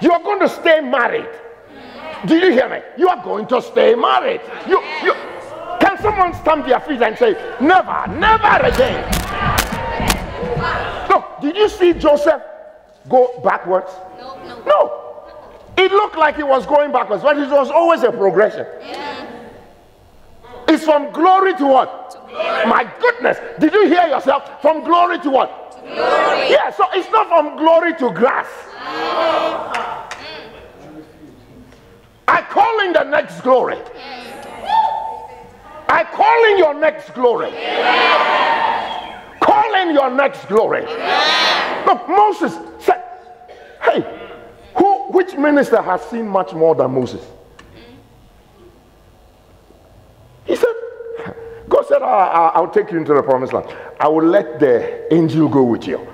You're going to stay married. Did you hear me? You are going to stay married. You, you, can someone stamp their feet and say, never, never again? Look, did you see Joseph go backwards? No, no. No. It looked like he was going backwards, but it was always a progression. It's from glory to what? My goodness. Did you hear yourself? From glory to what? Glory. Yeah, so it's not from glory to grass. Mm. I call in the next glory. Mm. I call in your next glory. Call in your next glory. Look, Moses said, Hey, who which minister has seen much more than Moses? Mm. He said, God said, I, will take you into the promised land. I will let the angel go with you.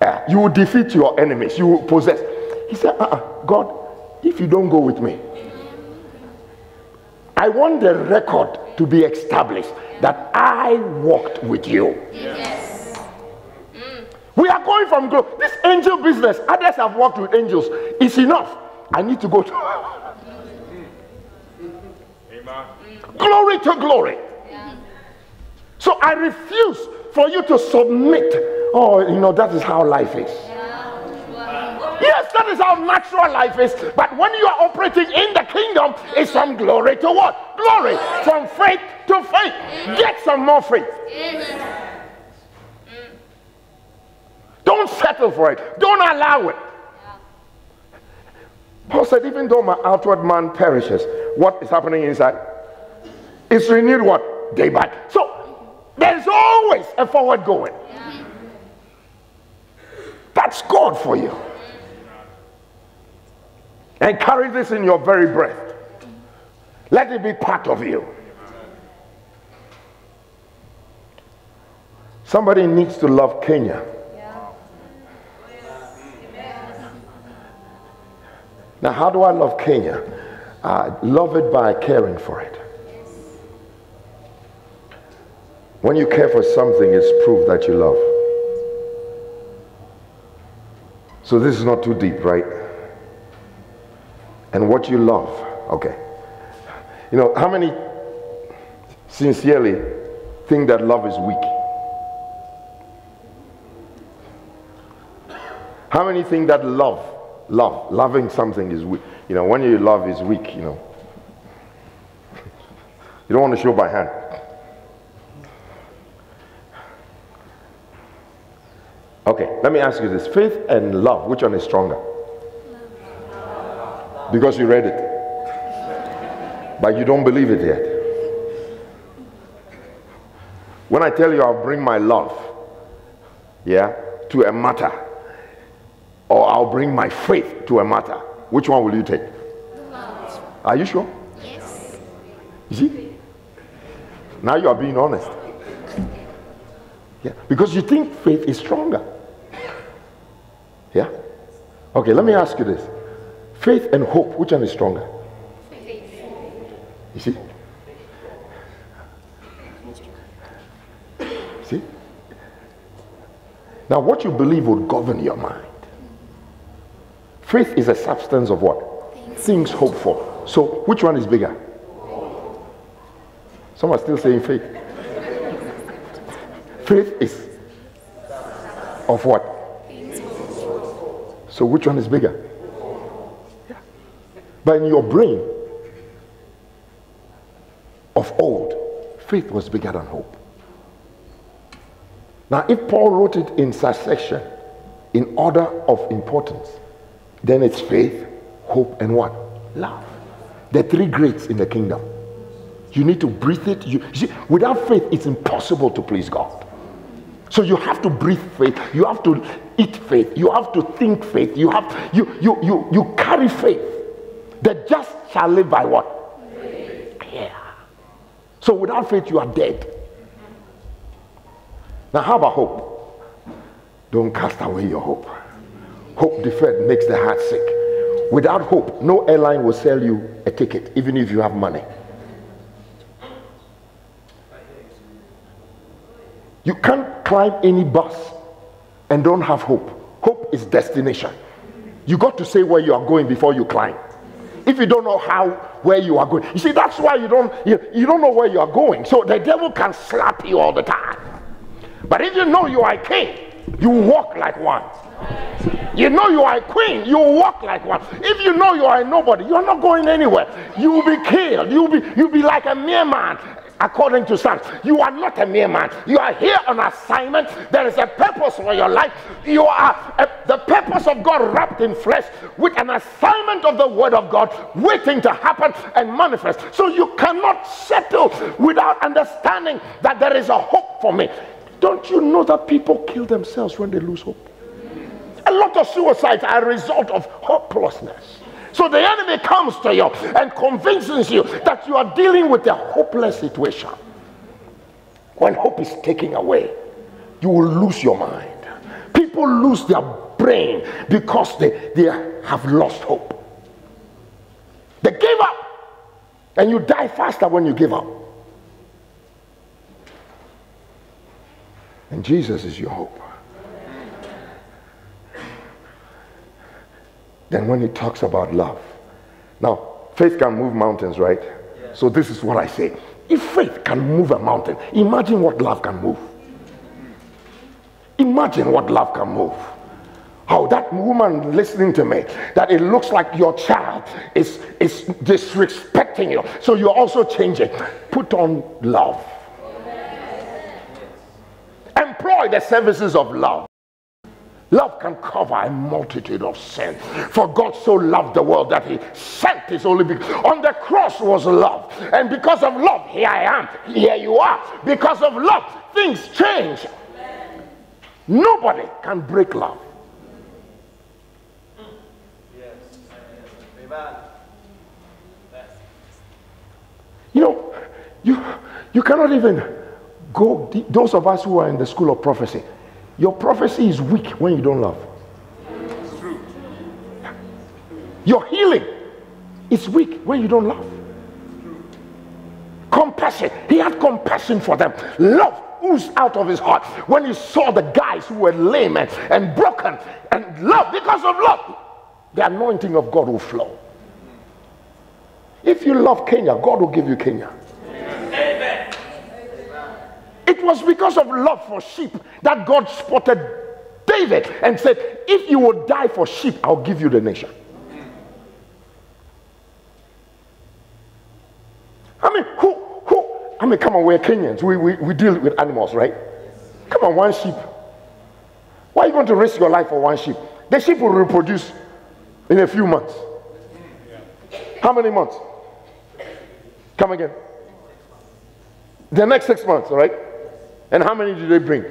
Uh, you will defeat your enemies. You will possess. He said, uh-uh, God, if you don't go with me, I want the record to be established that I walked with you. Yes. We are going from glory. This angel business, others have worked with angels. It's enough. I need to go to [laughs] glory to glory. So I refuse for you to submit. Oh, you know, that is how life is. Yes, that is how natural life is. But when you are operating in the kingdom, it's from glory to what? Glory. From faith to faith. Get some more faith. Don't settle for it. Don't allow it. Paul said, even though my outward man perishes, what is happening inside? It's renewed what? Day by. day. So there's always a forward going. That's God for you. And carry this in your very breath. Let it be part of you. Somebody needs to love Kenya. Now, how do I love Kenya? I love it by caring for it. When you care for something, it's proof that you love. So, this is not too deep, right? And what you love, okay. You know, how many sincerely think that love is weak? How many think that love, love, loving something is weak? You know, when you love is weak, you know. [laughs] You don't want to show by hand. Okay, let me ask you this faith and love, which one is stronger? Because you read it, but you don't believe it yet. When I tell you I'll bring my love, yeah, to a matter, or I'll bring my faith to a matter, which one will you take? Are you sure? Yes. You see? Now you are being honest. Yeah, because you think faith is stronger. Yeah? Okay, let me ask you this. Faith and hope, which one is stronger? You see? See? Now, what you believe would govern your mind. Faith is a substance of what? Things hoped for. So, which one is bigger? Some are still saying faith. Faith is of what? So, which one is bigger? Yeah. But in your brain of old, faith was bigger than hope. Now, if Paul wrote it in succession, in order of importance, then it's faith, hope, and what? Love. The three greats in the kingdom. You need to breathe it. You, see, without faith, it's impossible to please God. So you have to breathe faith. You have to eat faith. You have to think faith. You have you you you you carry faith. The just shall live by what? Yeah. So without faith, you are dead. Now, how about hope? Don't cast away your hope. Hope deferred makes the heart sick. Without hope, no airline will sell you a ticket, even if you have money. You can't climb any bus and don't have hope. Hope is destination. You got to say where you are going before you climb. If you don't know how where you are going, you see that's why you don't you, you don't know where you are going. So the devil can slap you all the time. But if you know you are a king, you walk like one. You know you are a queen, you walk like one. If you know you are a nobody, you're not going anywhere. You will be killed. You'll be you'll be like a mere man. According to Psalms, you are not a mere man. You are here on assignment. There is a purpose for your life. You are a, the purpose of God wrapped in flesh with an assignment of the Word of God waiting to happen and manifest. So you cannot settle without understanding that there is a hope for me. Don't you know that people kill themselves when they lose hope? A lot of suicides are a result of hopelessness. So the enemy comes to you and convinces you that you are dealing with a hopeless situation. When hope is taken away, you will lose your mind. People lose their brain because they, they have lost hope. They give up, and you die faster when you give up. And Jesus is your hope. Then when he talks about love. Now, faith can move mountains, right? So this is what I say. If faith can move a mountain, imagine what love can move. Imagine what love can move. How that woman listening to me, that it looks like your child is, is disrespecting you. So you're also changing. Put on love. Employ the services of love. Love can cover a multitude of sins. For God so loved the world that he sent his only begotten. On the cross was love. And because of love, here I am. Here you are. Because of love, things change. Nobody can break love. Yes. Amen. You know, you, you cannot even go, those of us who are in the school of prophecy, your prophecy is weak when you don't love. Your healing is weak when you don't love. Compassion. He had compassion for them. Love oozed out of his heart when he saw the guys who were lame and, and broken. And love, because of love, the anointing of God will flow. If you love Kenya, God will give you Kenya. It was because of love for sheep that God spotted David and said, If you will die for sheep, I'll give you the nation. I mean, who, who, I mean, come on, we're Kenyans. We, we, we deal with animals, right? Come on, one sheep. Why are you going to risk your life for one sheep? The sheep will reproduce in a few months. How many months? Come again. The next six months, all right? And how many do they bring?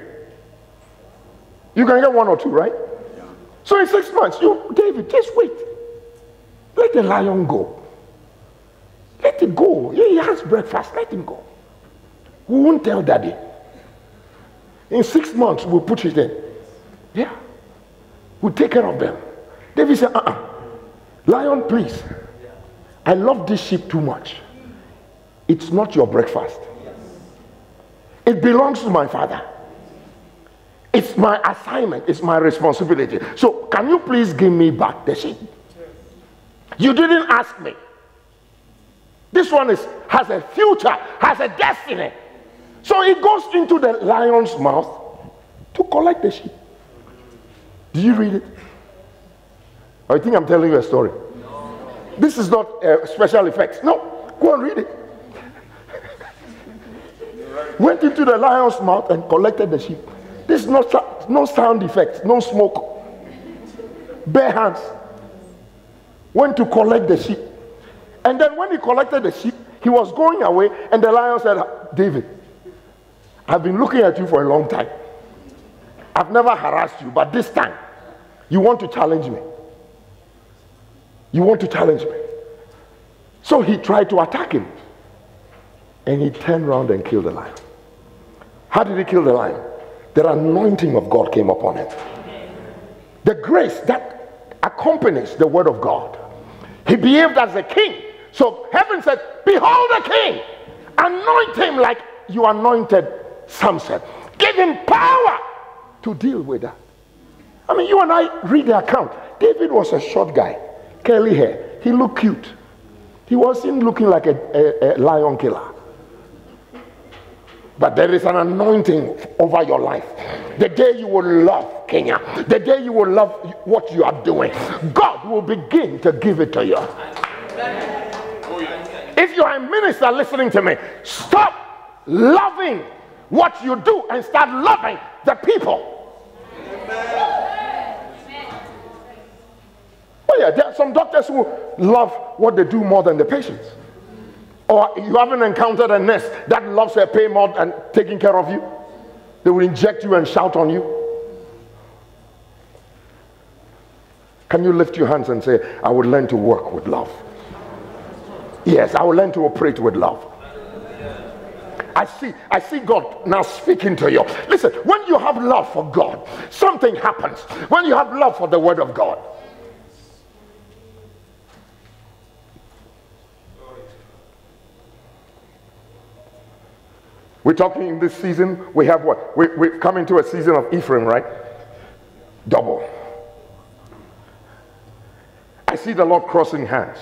You can get one or two, right? Yeah. So in six months, you, David, just wait. Let the lion go. Let it go. He has breakfast. Let him go. We won't tell daddy. In six months, we'll put it in. Yeah. We'll take care of them. David said, uh uh Lion, please. I love this sheep too much. It's not your breakfast. It belongs to my father. It's my assignment, it's my responsibility. So, can you please give me back the sheep? You didn't ask me. This one is has a future, has a destiny. So it goes into the lion's mouth to collect the sheep. Do you read it? I think I'm telling you a story. This is not uh, special effects. No, go and read it. Went into the lion's mouth and collected the sheep. This is not no sound effects, no smoke. Bare hands. Went to collect the sheep. And then when he collected the sheep, he was going away, and the lion said, David, I've been looking at you for a long time. I've never harassed you, but this time, you want to challenge me. You want to challenge me. So he tried to attack him. And he turned around and killed the lion. How did he kill the lion? The anointing of God came upon him. The grace that accompanies the word of God. He behaved as a king. So heaven said, Behold the king. Anoint him like you anointed Samson. Give him power to deal with that. I mean, you and I read the account. David was a short guy, curly hair. He looked cute. He wasn't looking like a, a, a lion killer. But there is an anointing over your life. The day you will love Kenya, the day you will love what you are doing, God will begin to give it to you. If you are a minister listening to me, stop loving what you do and start loving the people. Oh, yeah, there are some doctors who love what they do more than the patients. Or you haven't encountered a nurse that loves her pay more than taking care of you. They will inject you and shout on you. Can you lift your hands and say, I would learn to work with love? Yes, I will learn to operate with love. I see, I see God now speaking to you. Listen, when you have love for God, something happens. When you have love for the word of God. We're talking in this season, we have what? We, we're coming to a season of Ephraim, right? Double. I see the Lord crossing hands.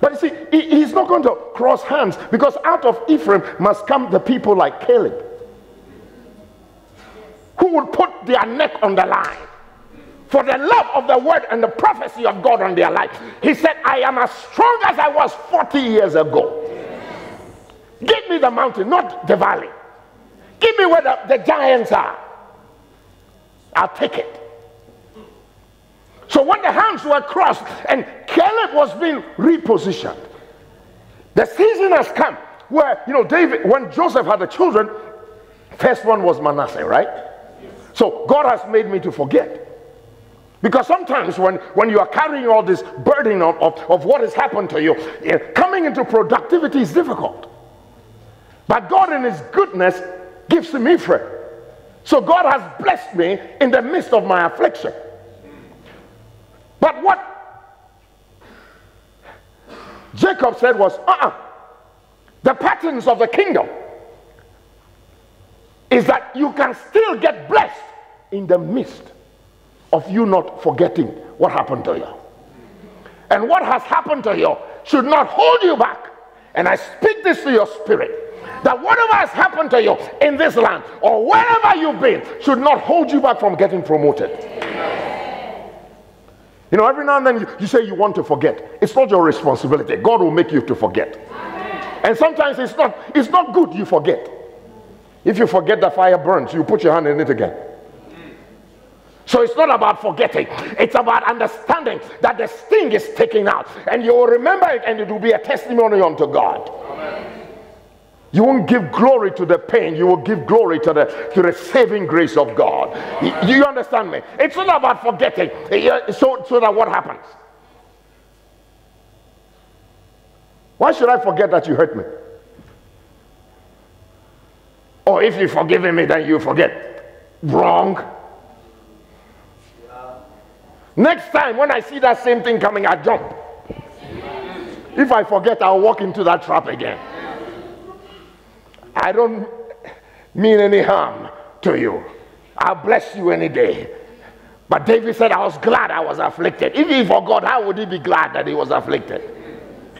But you see, he- he's not going to cross hands because out of Ephraim must come the people like Caleb who will put their neck on the line for the love of the word and the prophecy of God on their life. He said, I am as strong as I was 40 years ago. Give me the mountain, not the valley. Give me where the, the giants are. I'll take it. So when the hands were crossed and Caleb was being repositioned, the season has come where, you know, David, when Joseph had the children, first one was Manasseh, right? So God has made me to forget. Because sometimes when, when you are carrying all this burden of, of, of what has happened to you, eh, coming into productivity is difficult. But God, in His goodness, gives him Ephraim. So God has blessed me in the midst of my affliction. But what Jacob said was, uh uh the patterns of the kingdom is that you can still get blessed in the midst of you not forgetting what happened to you. And what has happened to you should not hold you back. And I speak this to your spirit that whatever has happened to you in this land or wherever you've been should not hold you back from getting promoted. You know, every now and then you, you say you want to forget. It's not your responsibility. God will make you to forget. And sometimes it's not it's not good you forget. If you forget the fire burns, you put your hand in it again. So it's not about forgetting, it's about understanding that the sting is taken out, and you will remember it, and it will be a testimony unto God. You won't give glory to the pain, you will give glory to the to the saving grace of God. You, you understand me? It's not about forgetting. So, so that what happens? Why should I forget that you hurt me? Or if you've forgiven me, then you forget. Wrong. Next time when I see that same thing coming, I jump. If I forget, I'll walk into that trap again. I don't mean any harm to you. I'll bless you any day. But David said, I was glad I was afflicted. If he forgot, how would he be glad that he was afflicted?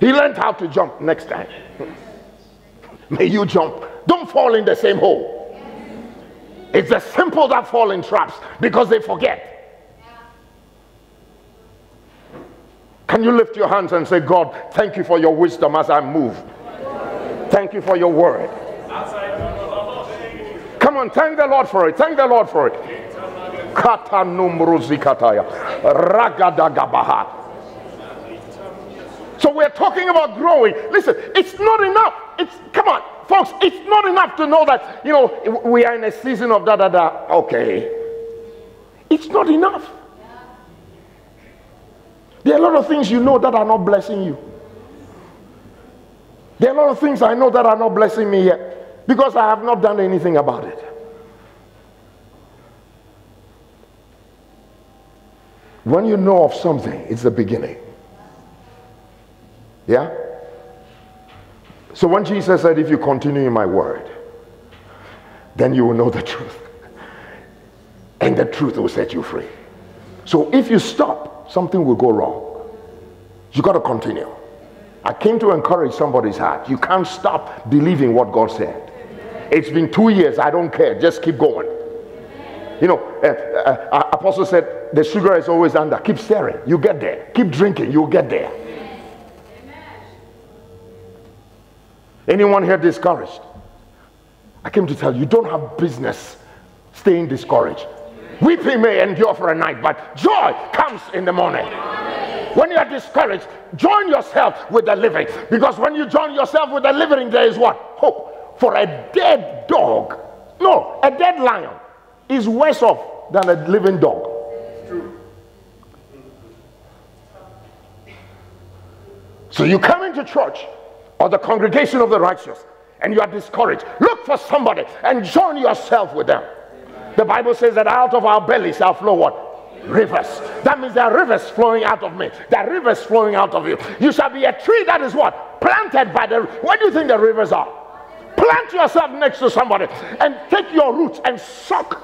He learned how to jump next time. [laughs] May you jump. Don't fall in the same hole. It's the simple that fall in traps because they forget. Can you lift your hands and say, God, thank you for your wisdom as I move? Thank you for your word. Come on, thank the Lord for it. Thank the Lord for it. So we're talking about growing. Listen, it's not enough. It's come on, folks. It's not enough to know that you know we are in a season of da da da. Okay, it's not enough. There are a lot of things you know that are not blessing you. There are a lot of things I know that are not blessing me yet because I have not done anything about it. When you know of something, it's the beginning. Yeah? So when Jesus said, If you continue in my word, then you will know the truth. And the truth will set you free. So if you stop, something will go wrong. You got to continue. I came to encourage somebody's heart. You can't stop believing what God said. It's been two years. I don't care. Just keep going. You know, uh, uh, Apostle said the sugar is always under. Keep stirring. You get there. Keep drinking. You'll get there. Anyone here discouraged? I came to tell you, you don't have business staying discouraged. Weeping may endure for a night, but joy comes in the morning. When you are discouraged, join yourself with the living. Because when you join yourself with the living, there is what? Hope. For a dead dog, no, a dead lion is worse off than a living dog. So you come into church or the congregation of the righteous and you are discouraged. Look for somebody and join yourself with them. The Bible says that out of our belly shall flow what? Rivers. That means there are rivers flowing out of me. There are rivers flowing out of you. You shall be a tree that is what? Planted by the. Where do you think the rivers are? Plant yourself next to somebody and take your roots and suck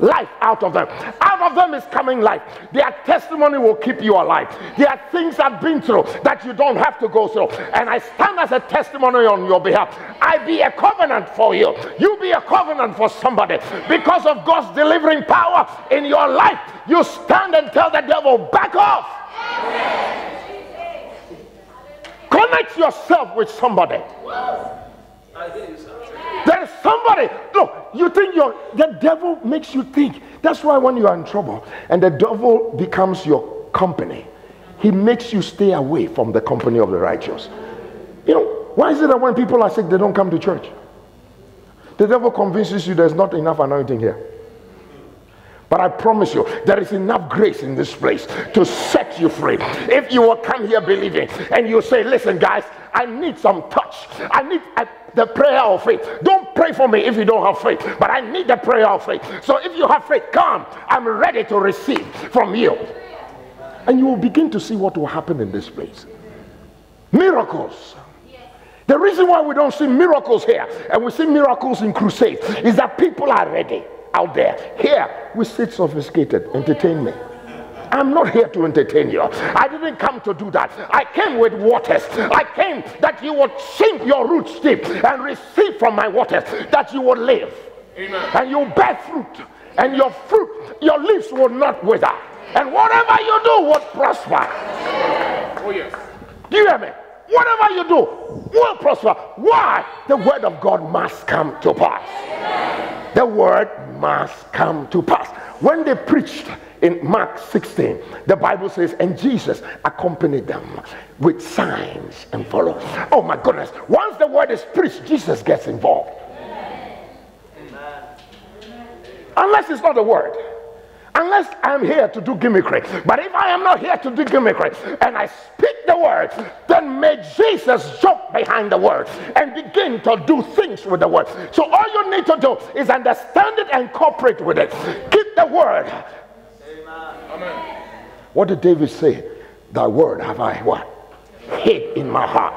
life out of them. Out of them is coming life. Their testimony will keep you alive. There are things I've been through that you don't have to go through. And I stand as a testimony on your behalf. I be a covenant for you. You be a covenant for somebody. Because of God's delivering power in your life, you stand and tell the devil, back off. Connect yourself with somebody. There is somebody. Look, you think you're the devil makes you think. That's why when you are in trouble and the devil becomes your company, he makes you stay away from the company of the righteous. You know, why is it that when people are sick, they don't come to church? The devil convinces you there's not enough anointing here. But I promise you, there is enough grace in this place to set you free. If you will come here believing and you say, Listen, guys, I need some touch. I need I, the prayer of faith. Don't pray for me if you don't have faith, but I need the prayer of faith. So if you have faith, come. I'm ready to receive from you. And you will begin to see what will happen in this place. Miracles. The reason why we don't see miracles here and we see miracles in crusades is that people are ready out there. Here, we sit sophisticated. Entertain me. I'm not here to entertain you. I didn't come to do that. I came with waters. I came that you would sink your roots deep and receive from my waters, that you would live. Amen. And you bear fruit. And your fruit, your leaves will not wither. And whatever you do will prosper. Oh, yes. Do you hear me? Whatever you do will prosper. Why? The word of God must come to pass. The word must come to pass. When they preached in Mark 16, the Bible says, and Jesus accompanied them with signs and follow. Oh my goodness. Once the word is preached, Jesus gets involved. Unless it's not a word. Unless I'm here to do gimmickry. But if I am not here to do gimmickry and I speak the word, then may Jesus jump behind the word and begin to do things with the word. So all you need to do is understand it and cooperate with it. Keep the word. Amen. What did David say? Thy word have I what? Hid in my heart.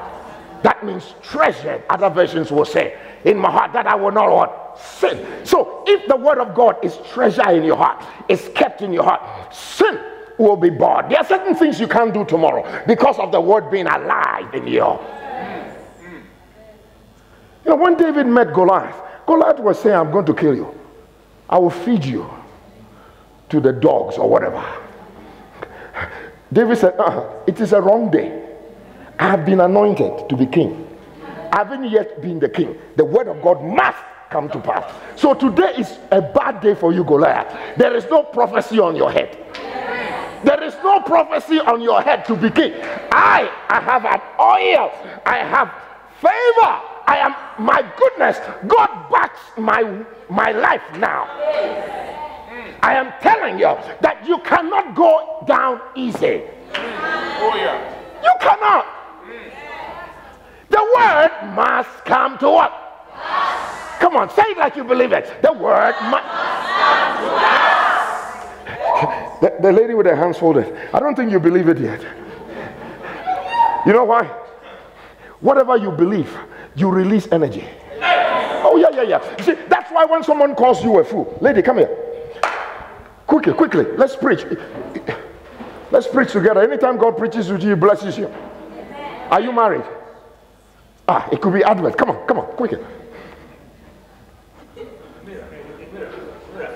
That means treasured. Other versions will say, in my heart that I will not what? Sin. So if the word of God is treasure in your heart, is kept in your heart, sin will be barred. There are certain things you can't do tomorrow because of the word being alive in you. You know, when David met Goliath, Goliath was saying, I'm going to kill you. I will feed you to the dogs or whatever. David said, uh It is a wrong day. I have been anointed to be king. I haven't yet been the king. The word of God must come to pass. So today is a bad day for you, Goliath. There is no prophecy on your head. There is no prophecy on your head to be king. I, I have an oil. I have favor. I am my goodness. God backs my my life now. I am telling you that you cannot go down easy. Oh, yeah. You cannot. The word must come to what? Come on, say it like you believe it. The word must. Come to us. The, the lady with her hands folded. I don't think you believe it yet. You know why? Whatever you believe, you release energy. Oh, yeah, yeah, yeah. See, that's why when someone calls you a fool, lady, come here. Quickly, quickly. Let's preach. Let's preach together. Anytime God preaches with you, He blesses you. Are you married? Ah, it could be Advent. Come on, come on, quickly.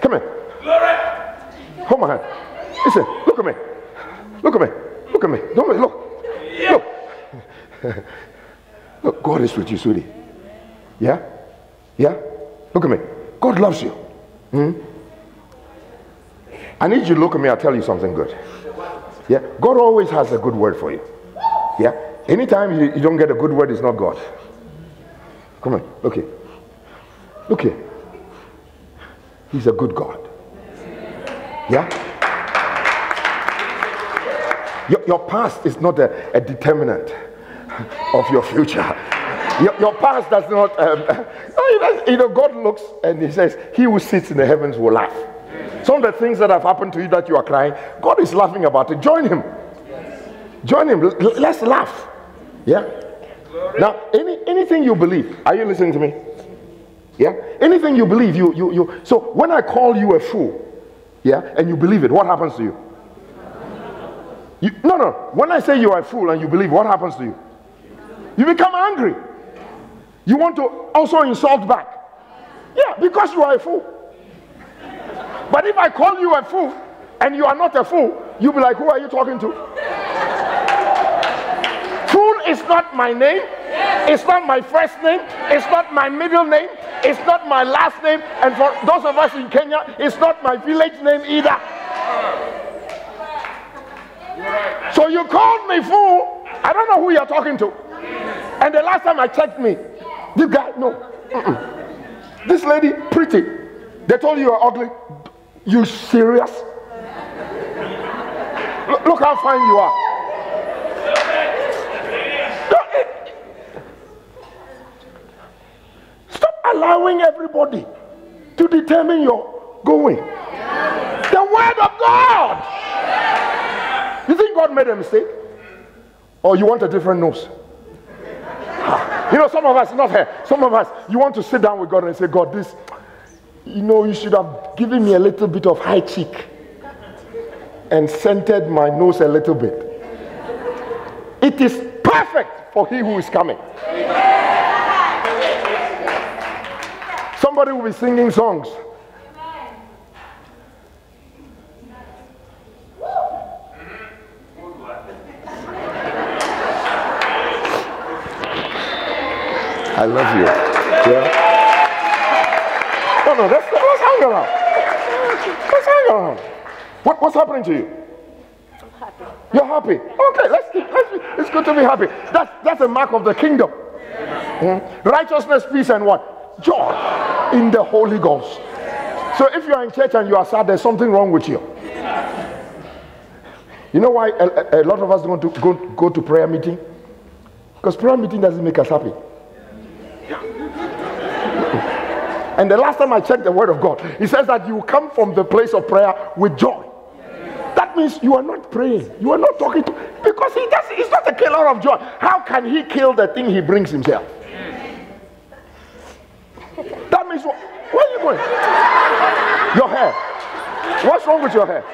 Come here. Hold my hand. Listen, look at me. Look at me. Look at me. Don't look. Look. [laughs] look, God is with you, sweetie. Yeah? Yeah? Look at me. God loves you. Hmm? I need you to look at me. I'll tell you something good. Yeah? God always has a good word for you. Yeah? Anytime you, you don't get a good word, it's not God. Come on. Look here. Look here. He's a good God. Yeah? Your, your past is not a, a determinant of your future. Your, your past does not. Um, [laughs] you know, God looks and He says, He who sits in the heavens will laugh. Some of the things that have happened to you that you are crying, God is laughing about it. Join Him. Join Him. Let's laugh. Yeah? Now, any, anything you believe, are you listening to me? Yeah? Anything you believe, you, you, you. So when I call you a fool, yeah, and you believe it, what happens to you? you? No, no. When I say you are a fool and you believe, what happens to you? You become angry. You want to also insult back. Yeah, because you are a fool. But if I call you a fool and you are not a fool, you'll be like, who are you talking to? Is not my name. It's not my first name. It's not my middle name. It's not my last name. And for those of us in Kenya, it's not my village name either. So you called me fool. I don't know who you're talking to. And the last time I checked me, this guy, no. Mm-mm. This lady, pretty. They told you you're ugly. You serious? Look how fine you are. Stop allowing everybody to determine your going. The word of God. You think God made a mistake? Or you want a different nose? You know, some of us, not here, some of us, you want to sit down with God and say, God, this, you know, you should have given me a little bit of high cheek and scented my nose a little bit. It is perfect for he who is coming. Somebody will be singing songs. I love you. Yeah. No, no, let's, let's hang around. Hang around. What, what's happening to you? You're happy. Okay, let's, let's be, it's good to be happy. That's, that's a mark of the kingdom. Righteousness, peace, and what? Joy in the Holy Ghost. So if you are in church and you are sad, there's something wrong with you. You know why a, a, lot of us don't to go, go to prayer meeting? Because prayer meeting doesn't make us happy. And the last time I checked the word of God, it says that you come from the place of prayer with joy. That means you are not praying. You are not talking to because he does he's not a killer of joy. How can he kill the thing he brings himself? That means where are you going? Your hair. What's wrong with your hair?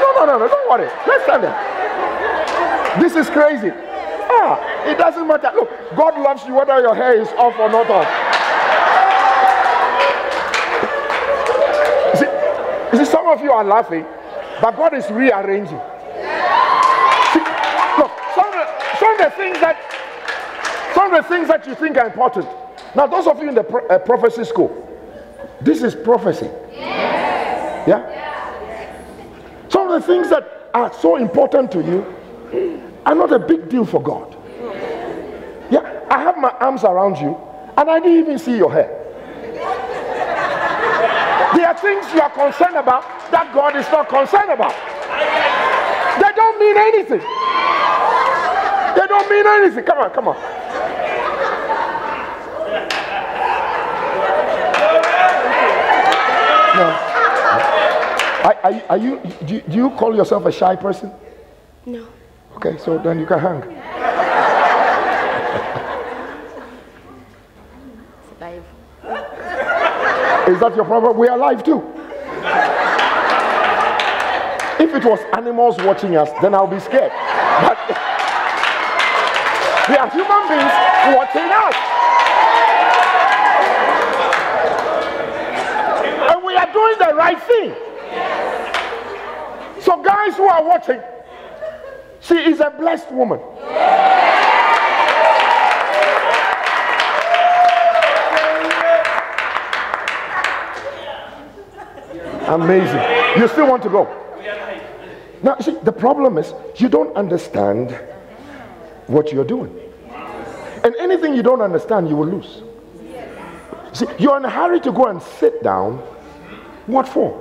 No, no, no, no, don't worry. Let's stand there. This is crazy. Ah, it doesn't matter. Look, God loves you whether your hair is off or not off. You see, some of you are laughing, but God is rearranging. See, look, some of, the, some of the things that some of the things that you think are important. Now, those of you in the pro- uh, prophecy school, this is prophecy. Yeah. Some of the things that are so important to you are not a big deal for God. Yeah, I have my arms around you, and I didn't even see your hair. There are things you are concerned about that God is not concerned about. They don't mean anything. They don't mean anything. Come on, come on. No. Are, are, are you, do you, do you call yourself a shy person? No. Okay, so then you can hang. Is that your problem? We are alive too. If it was animals watching us, then I'll be scared. But [laughs] they are human beings watching us. And we are doing the right thing. So, guys who are watching, she is a blessed woman. Amazing. You still want to go? Now, see, the problem is you don't understand what you're doing. And anything you don't understand, you will lose. See, you're in a hurry to go and sit down. What for?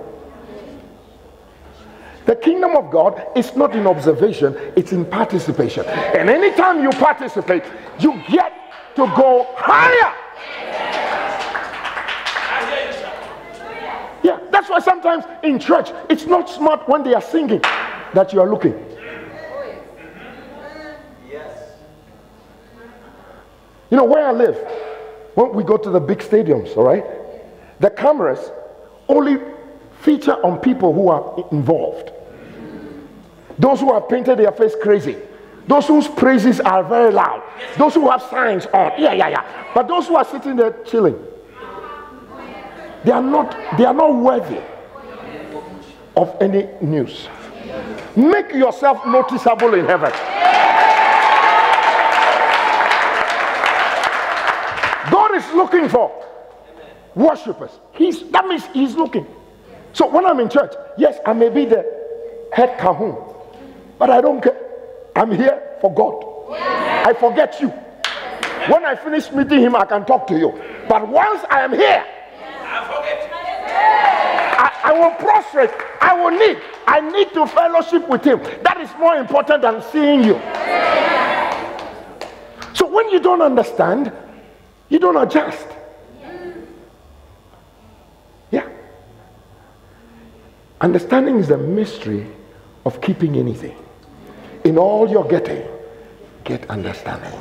The kingdom of God is not in observation, it's in participation. And anytime you participate, you get to go higher. Yeah, that's why sometimes in church it's not smart when they are singing that you are looking. You know where I live, when we go to the big stadiums, all right, the cameras only feature on people who are involved. Those who have painted their face crazy. Those whose praises are very loud. Those who have signs on. Yeah, yeah, yeah. But those who are sitting there chilling, they are not, they are not worthy of any news. Make yourself noticeable in heaven. God is looking for worshippers. He's that means he's looking. So when I'm in church, yes, I may be the head cahoon, but I don't care. I'm here for God. I forget you. When I finish meeting him, I can talk to you. But once I am here, I, I will prostrate. I will need. I need to fellowship with him. That is more important than seeing you. So when you don't understand, you don't adjust. Yeah. Understanding is the mystery of keeping anything. In all you're getting, get understanding.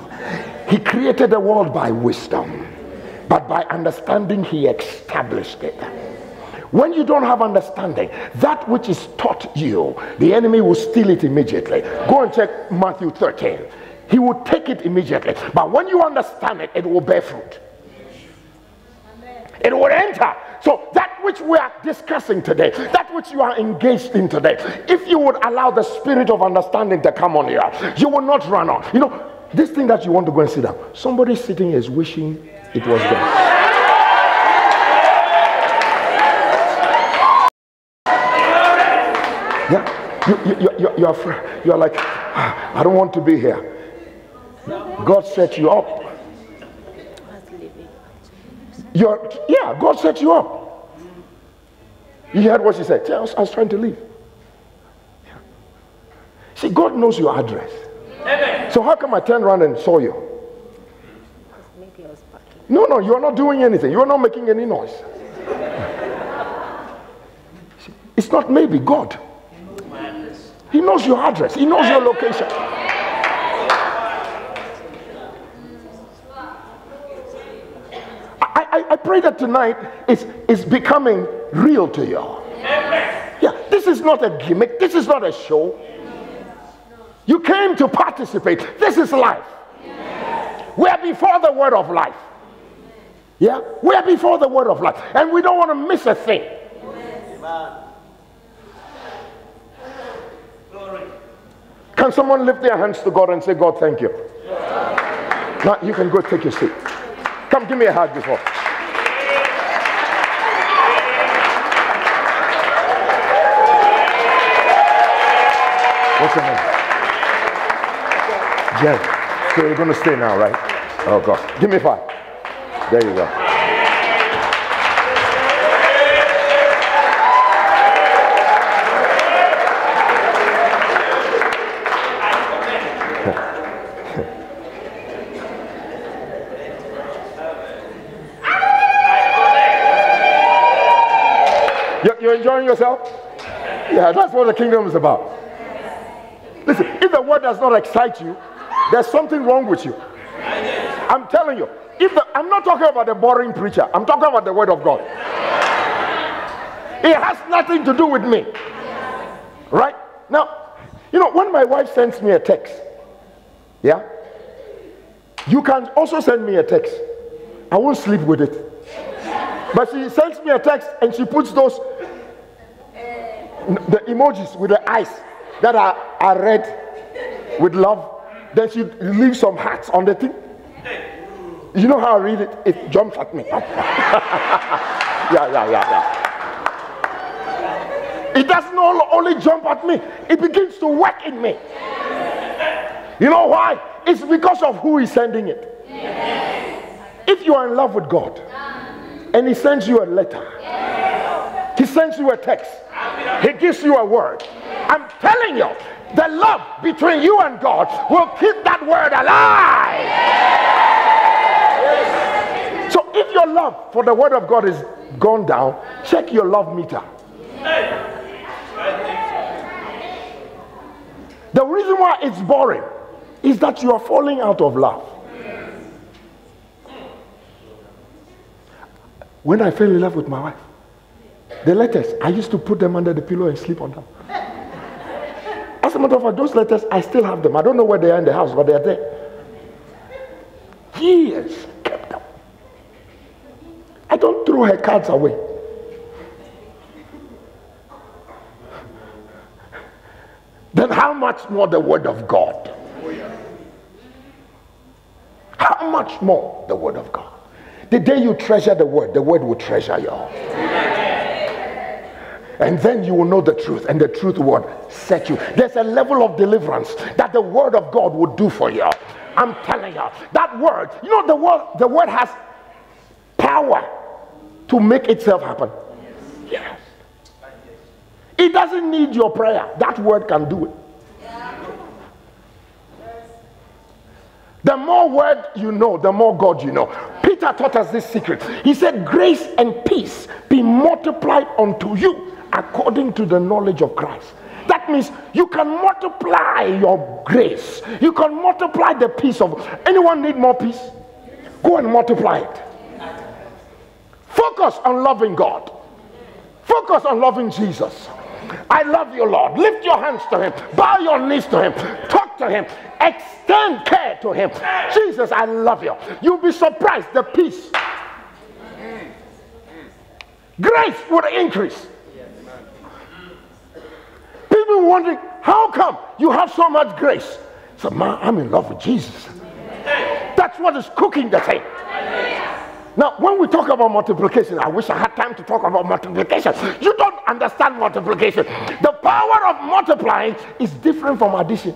He created the world by wisdom, but by understanding, he established it. When you don't have understanding, that which is taught you, the enemy will steal it immediately. Go and check Matthew 13. He will take it immediately. But when you understand it, it will bear fruit. It will enter. So that which we are discussing today, that which you are engaged in today, if you would allow the spirit of understanding to come on you, you will not run on. You know, this thing that you want to go and sit down, somebody sitting is wishing it was there. Yeah, you, you, you, you, are, you are like, "Ah, I don't want to be here. God set you up. You're, yeah, God set you up. You heard what she said. I was, I was trying to leave. Yeah. See, God knows your address. So how come I turned around and saw you? No, no, you are not doing anything. You are not making any noise. It's not maybe God. He knows your address. He knows your location. I, I, I pray that tonight is, is becoming real to you. Yeah, this is not a gimmick. This is not a show. You came to participate. This is life. We are before the word of life. Yeah, we are before the word of life, and we don't want to miss a thing. Can someone lift their hands to God and say, God, thank you? Now you can go take your seat. Come, give me a hug before. What's your name? Jen. So you're going to stay now, right? Oh, God. Give me five. There you go. [laughs] You- You're enjoying yourself? Yeah, that's what the kingdom is about. Listen, if the word does not excite you, there's something wrong with you. I'm telling you. If the, I'm not talking about the boring preacher, I'm talking about the word of God. It has nothing to do with me. Right? Now, you know, when my wife sends me a text, yeah, you can also send me a text. I won't sleep with it. But she sends me a text and she puts those the emojis with the eyes that are, are red with love. Then she leaves some hearts on the thing. You know how I read it? It jumps at me. [laughs] yeah, yeah, yeah, yeah. It doesn't only jump at me, it begins to work in me. You know why? It's because of who is sending it. If you are in love with God and He sends you a letter, He sends you a text, He gives you a word. I'm telling you, the love between you and God will keep that word alive. If your love for the word of God is gone down, check your love meter. The reason why it's boring is that you are falling out of love. When I fell in love with my wife, the letters, I used to put them under the pillow and sleep on them. As a matter of fact, those letters, I still have them. I don't know where they are in the house, but they are there. Years. I don't throw her cards away. Then how much more the word of God? How much more the word of God? The day you treasure the word, the word will treasure you. And then you will know the truth, and the truth will set you. There's a level of deliverance that the word of God will do for you. I'm telling you, that word, you know, the word, the word has power to make itself happen. Yes. It doesn't need your prayer. That word can do it. The more word you know, the more God you know. Peter taught us this secret. He said, Grace and peace be multiplied unto you according to the knowledge of Christ. That means you can multiply your grace. You can multiply the peace of anyone need more peace? Go and multiply it. Focus on loving God. Focus on loving Jesus. I love you, Lord. Lift your hands to Him. Bow your knees to Him. Talk to Him. Extend care to Him. Jesus, I love you. You'll be surprised the peace. Grace would increase. People wondering, how come you have so much grace? So, man, I'm in love with Jesus. That's what is cooking the thing. Now, when we talk about multiplication, I wish I had time to talk about multiplication. You don't understand multiplication. The power of multiplying is different from addition.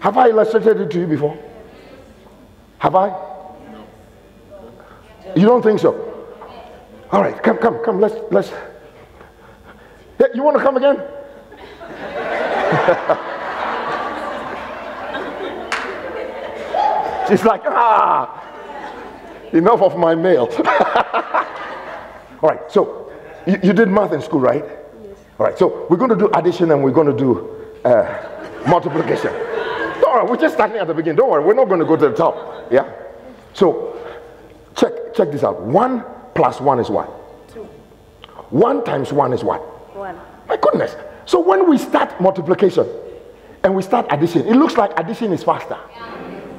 Have I illustrated it to you before? Have I? You don't think so? All right, come, come, come. Let's let's. Hey, you want to come again? [laughs] She's like, ah, enough of my mail. [laughs] All right, so you, you did math in school, right? Yes. All right, so we're going to do addition and we're going to do uh, multiplication. Don't worry, we're just starting at the beginning. Don't worry, we're not going to go to the top. Yeah? So check check this out. One plus one is what? Two. One times one is what? One. My goodness. So when we start multiplication and we start addition, it looks like addition is faster. Yeah.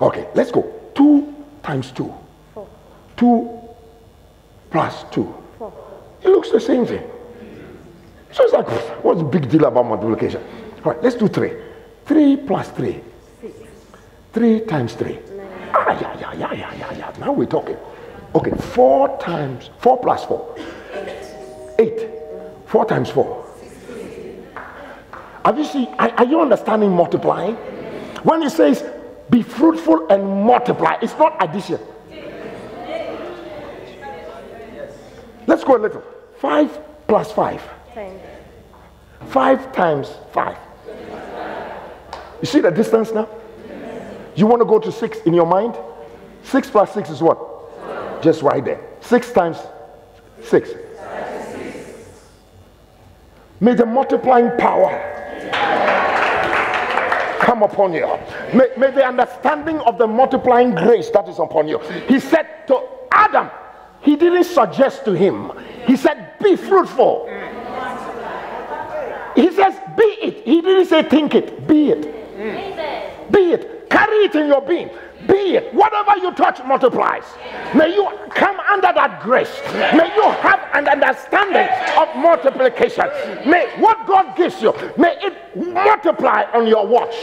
Okay, let's go. Two times two. Four. Two plus two. Four. It looks the same thing. So it's like, what's the big deal about multiplication? All right, let's do three. Three plus three. Six. Three times three. Ah, yeah, yeah, yeah, yeah, yeah, yeah. Now we're talking. Okay, four times, four plus four. Eight. Four times four. Have you seen, are, are you understanding multiplying? When it says, be fruitful and multiply, it's not addition. Let's go a little. Five plus five. Five times five. You see the distance now? You want to go to six in your mind? Six plus six is what? Just right there. Six times six. May the multiplying power come upon you. May, may the understanding of the multiplying grace that is upon you. He said to Adam, he didn't suggest to him, he said, Be fruitful. He says, be it. He didn't say think it, be it. Be it. Carry it in your being. Be it. Whatever you touch multiplies. May you come under that grace. May you have an understanding of multiplication. May what God gives you, may it multiply on your watch.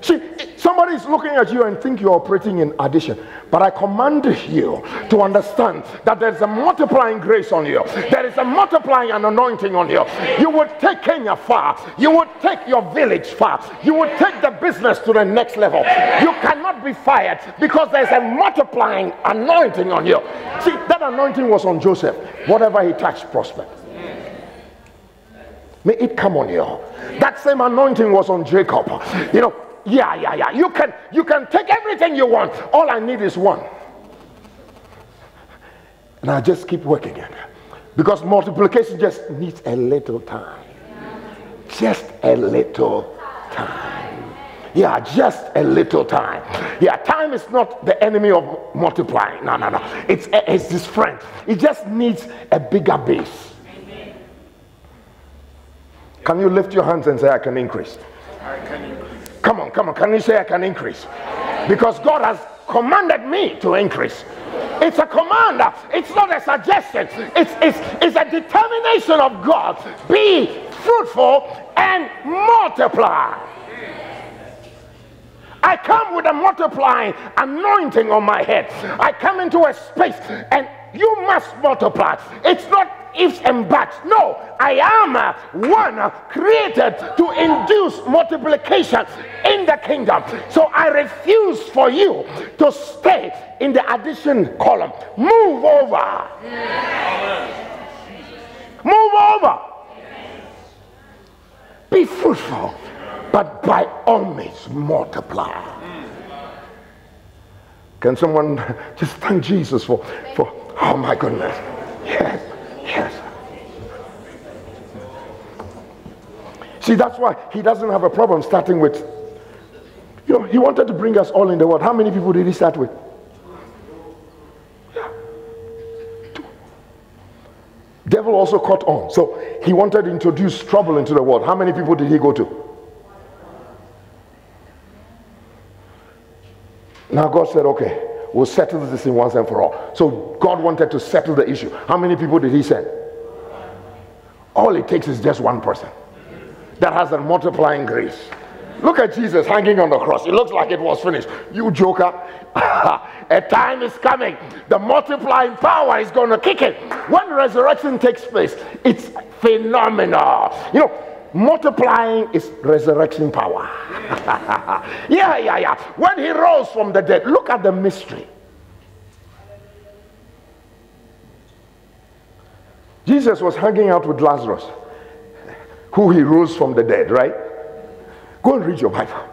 See, somebody is looking at you and think you're operating in addition. But I command you to understand that there's a multiplying grace on you. There is a multiplying anointing on you. You would take Kenya far. You would take your village far. You would take the business to the next level. You cannot be fired because there's a multiplying anointing on you. See, that anointing was on Joseph. Whatever he touched prospered. May it come on you. That same anointing was on Jacob. You know, yeah, yeah, yeah. You can you can take everything you want. All I need is one. And I just keep working it. Because multiplication just needs a little time. Just a little time. Yeah, just a little time. Yeah, time is not the enemy of multiplying. No, no, no. It's, it's his friend. It just needs a bigger base. Can you lift your hands and say, I can increase? Come on, come on. Can you say I can increase? Because God has commanded me to increase. It's a command. It's not a suggestion. It's, it's, it's a determination of God. Be fruitful and multiply. I come with a multiplying anointing on my head. I come into a space and you must multiply. It's not ifs and buts. No, I am uh, one uh, created to induce multiplication in the kingdom. So I refuse for you to stay in the addition column. Move over. Move over. Be fruitful, but by all means multiply. Can someone [laughs] just thank Jesus for, for oh my goodness. Yes, yes. See, that's why he doesn't have a problem starting with, you know, he wanted to bring us all in the world. How many people did he start with? Yeah. Two. Devil also caught on. So he wanted to introduce trouble into the world. How many people did he go to? Now God said, okay, we'll settle this thing once and for all. So God wanted to settle the issue. How many people did he send? All it takes is just one person that has a multiplying grace. Look at Jesus hanging on the cross. It looks like it was finished. You joker. [laughs] a time is coming. The multiplying power is going to kick in. When resurrection takes place, it's phenomenal. You know, multiplying is resurrection power. [laughs] yeah, yeah, yeah. When he rose from the dead, look at the mystery. Jesus was hanging out with Lazarus, who he rose from the dead, right? Go and read your Bible.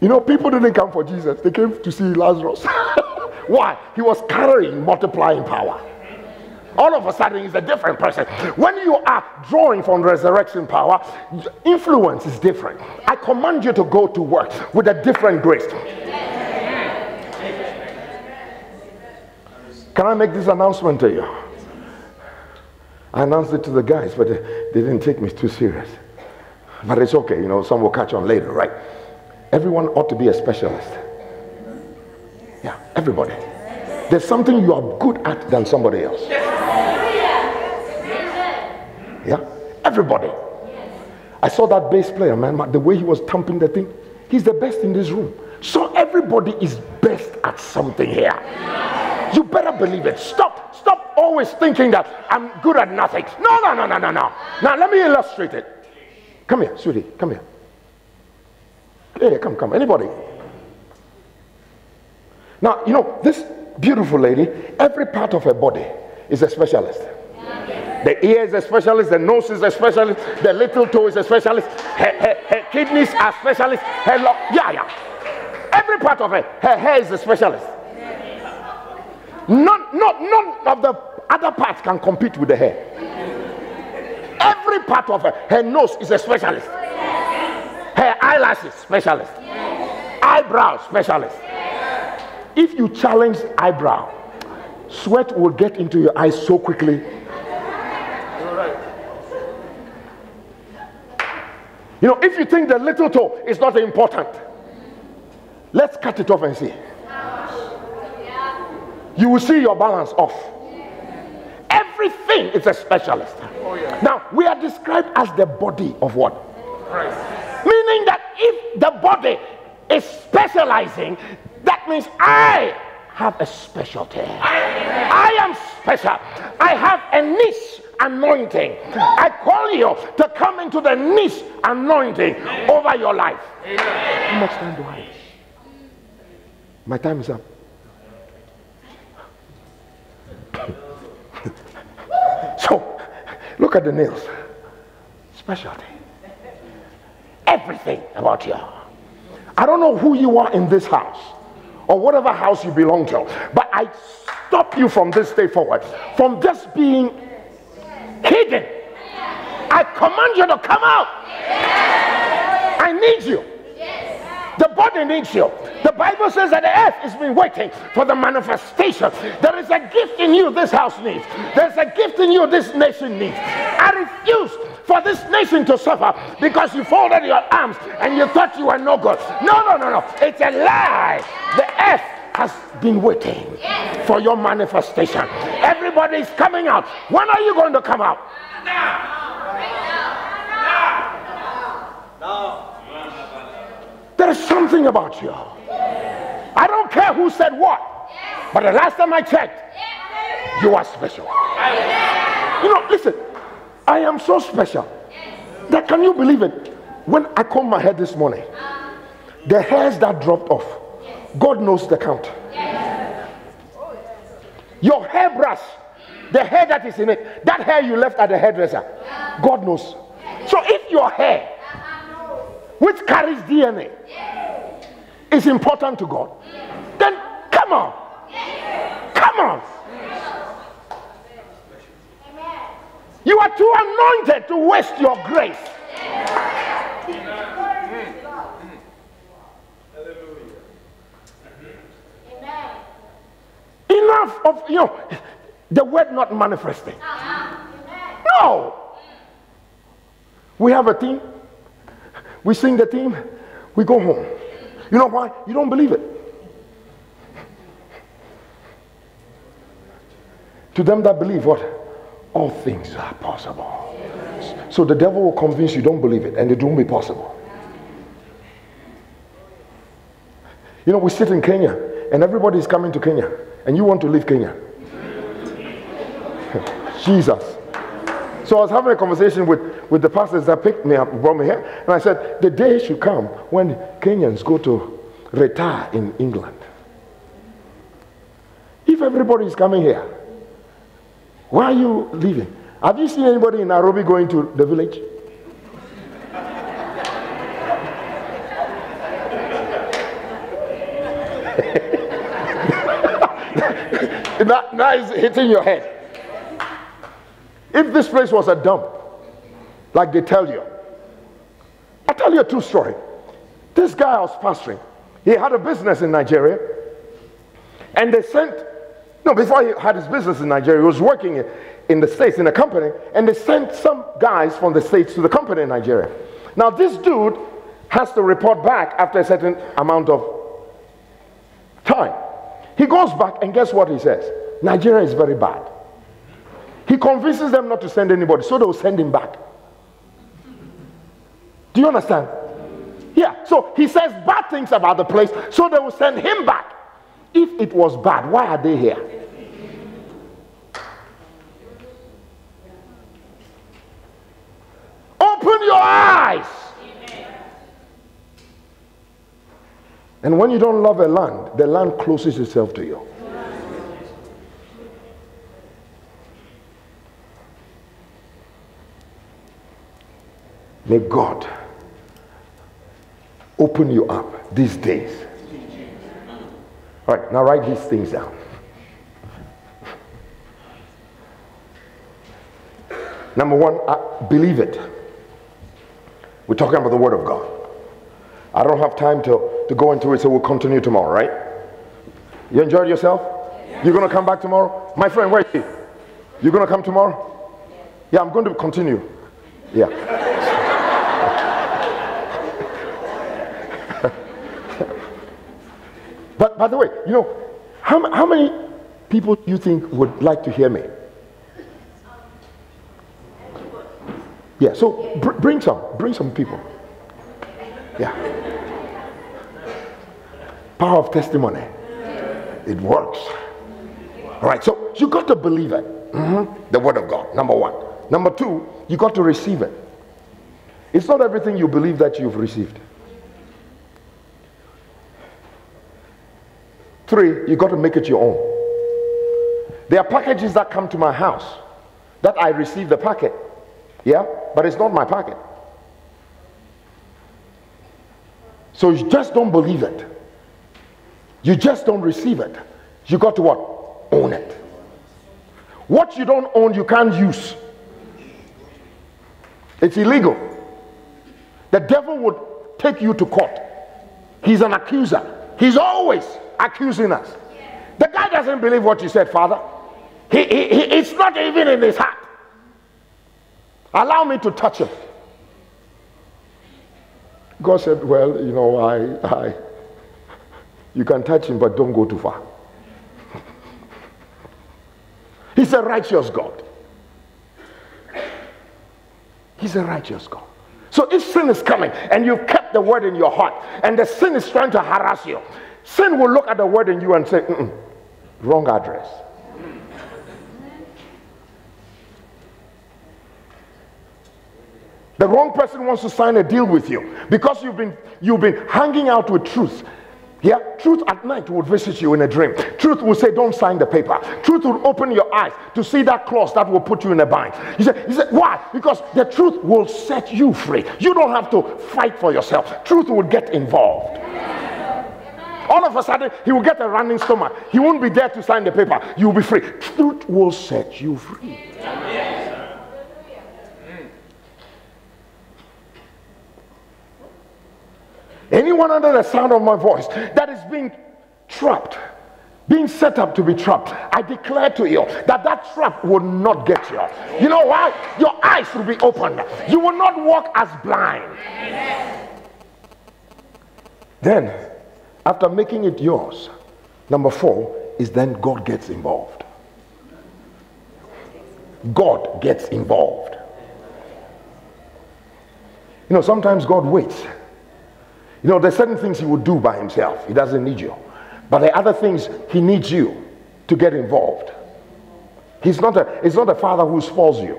You know, people didn't come for Jesus, they came to see Lazarus. [laughs] Why? He was carrying multiplying power. All of a sudden, he's a different person. When you are drawing from resurrection power, influence is different. I command you to go to work with a different grace. Can I make this announcement to you? I announced it to the guys, but they didn't take me too serious. But it's okay, you know, some will catch on later, right? Everyone ought to be a specialist. Yeah, everybody. There's something you are good at than somebody else. Yeah, everybody. Yes. I saw that bass player, man, the way he was thumping the thing. He's the best in this room. So everybody is best at something here. You better believe it. Stop, stop always thinking that I'm good at nothing. No, no, no, no, no, no. Now let me illustrate it. Come here, sweetie. Come here. Yeah, come, come. Anybody? Now, you know, this beautiful lady, every part of her body is a specialist. The ear is a specialist, the nose is a specialist, the little toe is a specialist, her, her, her kidneys are specialists, her lo- yeah, yeah. Every part of her, her hair is a specialist. None, not, none of the other parts can compete with the hair. Every part of her, her nose is a specialist. Her eyelashes, specialist. Eyebrow, specialist. If you challenge eyebrow, sweat will get into your eyes so quickly. You know, if you think the little toe is not important, let's cut it off and see. You will see your balance off. Everything is a specialist. Oh, now, we are described as the body of what? Christ. Meaning that if the body is specializing, that means I have a specialty. I am special. I have a niche anointing. I call you to come into the niche anointing over your life. How much time do I have? My time is up. [laughs] so, look at the nails. Specialty. Everything about you. I don't know who you are in this house or whatever house you belong to, but I stop you from this day forward from just being hidden. I command you to come out. I need you. The body needs you. The Bible says that the earth has been waiting for the manifestation. There is a gift in you this house needs. There's a gift in you this nation needs. I refuse for this nation to suffer because you folded your arms and you thought you were no good. No, no, no, no. It's a lie. The earth has been waiting for your manifestation. Everybody is coming out. When are you going to come out? Now. There is something about you. I don't care who said what, but the last time I checked, you are special. You know, listen, I am so special that can you believe it? When I combed my head this morning, the hairs that dropped off, God knows the count. Your hairbrush, the hair that is in it, that hair you left at the hairdresser, God knows. So if your hair, which carries DNA, is important to God, then come on. Come on. You are too anointed to waste your grace. Enough of you know the word not manifesting. No. We have a team. We sing the team. We go home. You know why? You don't believe it. To them that believe what? All things are possible. So the devil will convince you don't believe it and it won't be possible. You know, we sit in Kenya and everybody is coming to Kenya and you want to leave Kenya. [laughs] Jesus. So I was having a conversation with, with the pastors that picked me up, brought me here, and I said, the day should come when Kenyans go to retire in England. If everybody is coming here, why are you leaving? Have you seen anybody in Nairobi going to the village? That, it's hitting your head. If this place was a dump, like they tell you, I'll tell you a true story. This guy I was pastoring, he had a business in Nigeria, and they sent, no, before he had his business in Nigeria, he was working in, in the States in a company, and they sent some guys from the States to the company in Nigeria. Now, this dude has to report back after a certain amount of time. He goes back, and guess what he says? Nigeria is very bad. He convinces them not to send anybody, so they'll send him back. Do you understand? Yeah, so he says bad things about the place, so they will send him back. If it was bad, why are they here? Open your eyes. And when you don't love a land, the land closes itself to you. May God open you up these days. All right, now write these things down. Number one, I believe it. We're talking about the Word of God. I don't have time to, to go into it, so we'll continue tomorrow, right? You enjoyed yourself? You're going to come back tomorrow? My friend, where is he? You're going to come tomorrow? Yeah, I'm going to continue. Yeah. [laughs] but by the way, you know, how, how many people do you think would like to hear me? Yeah, so br bring some, bring some people. Yeah. Power of testimony. It works. All right, so you got to believe it. Mhm. The word of God, number one. Number two, you got to receive it. It's not everything you believe that you've received. Three, you got to make it your own. There are packages that come to my house that I receive the packet, yeah, but it's not my packet. So you just don't believe it. You just don't receive it. You got to what? Own it. What you don't own, you can't use. It's illegal. The devil would take you to court. He's an accuser. He's always accusing us. The guy doesn't believe what you said, Father. He, he, he, it's not even in his heart. Allow me to touch him. God said, Well, you know, I, I, you can touch him, but don't go too far. He's a righteous God. He's a righteous God. So if sin is coming and you've kept the word in your heart and the sin is trying to harass you, sin will look at the word in you and say, Mm-mm, wrong address. The wrong person wants to sign a deal with you because you've been you've been hanging out with truth. Yeah, truth at night will visit you in a dream. Truth will say, Don't sign the paper. Truth will open your eyes to see that clause that will put you in a bind. You said, he said, Why? Because the truth will set you free. You don't have to fight for yourself. Truth will get involved. All of a sudden, he will get a running stomach. He won't be there to sign the paper. You'll be free. Truth will set you free. Anyone under the sound of my voice that is being trapped, being set up to be trapped, I declare to you that that trap will not get you. You know why? Your eyes will be opened. You will not walk as blind. Then, after making it yours, number four is then God gets involved. God gets involved. You know, sometimes God waits. You know, there's certain things he will do by himself. He doesn't need you. But there are other things he needs you to get involved. He's not a, he's not a father who spoils you.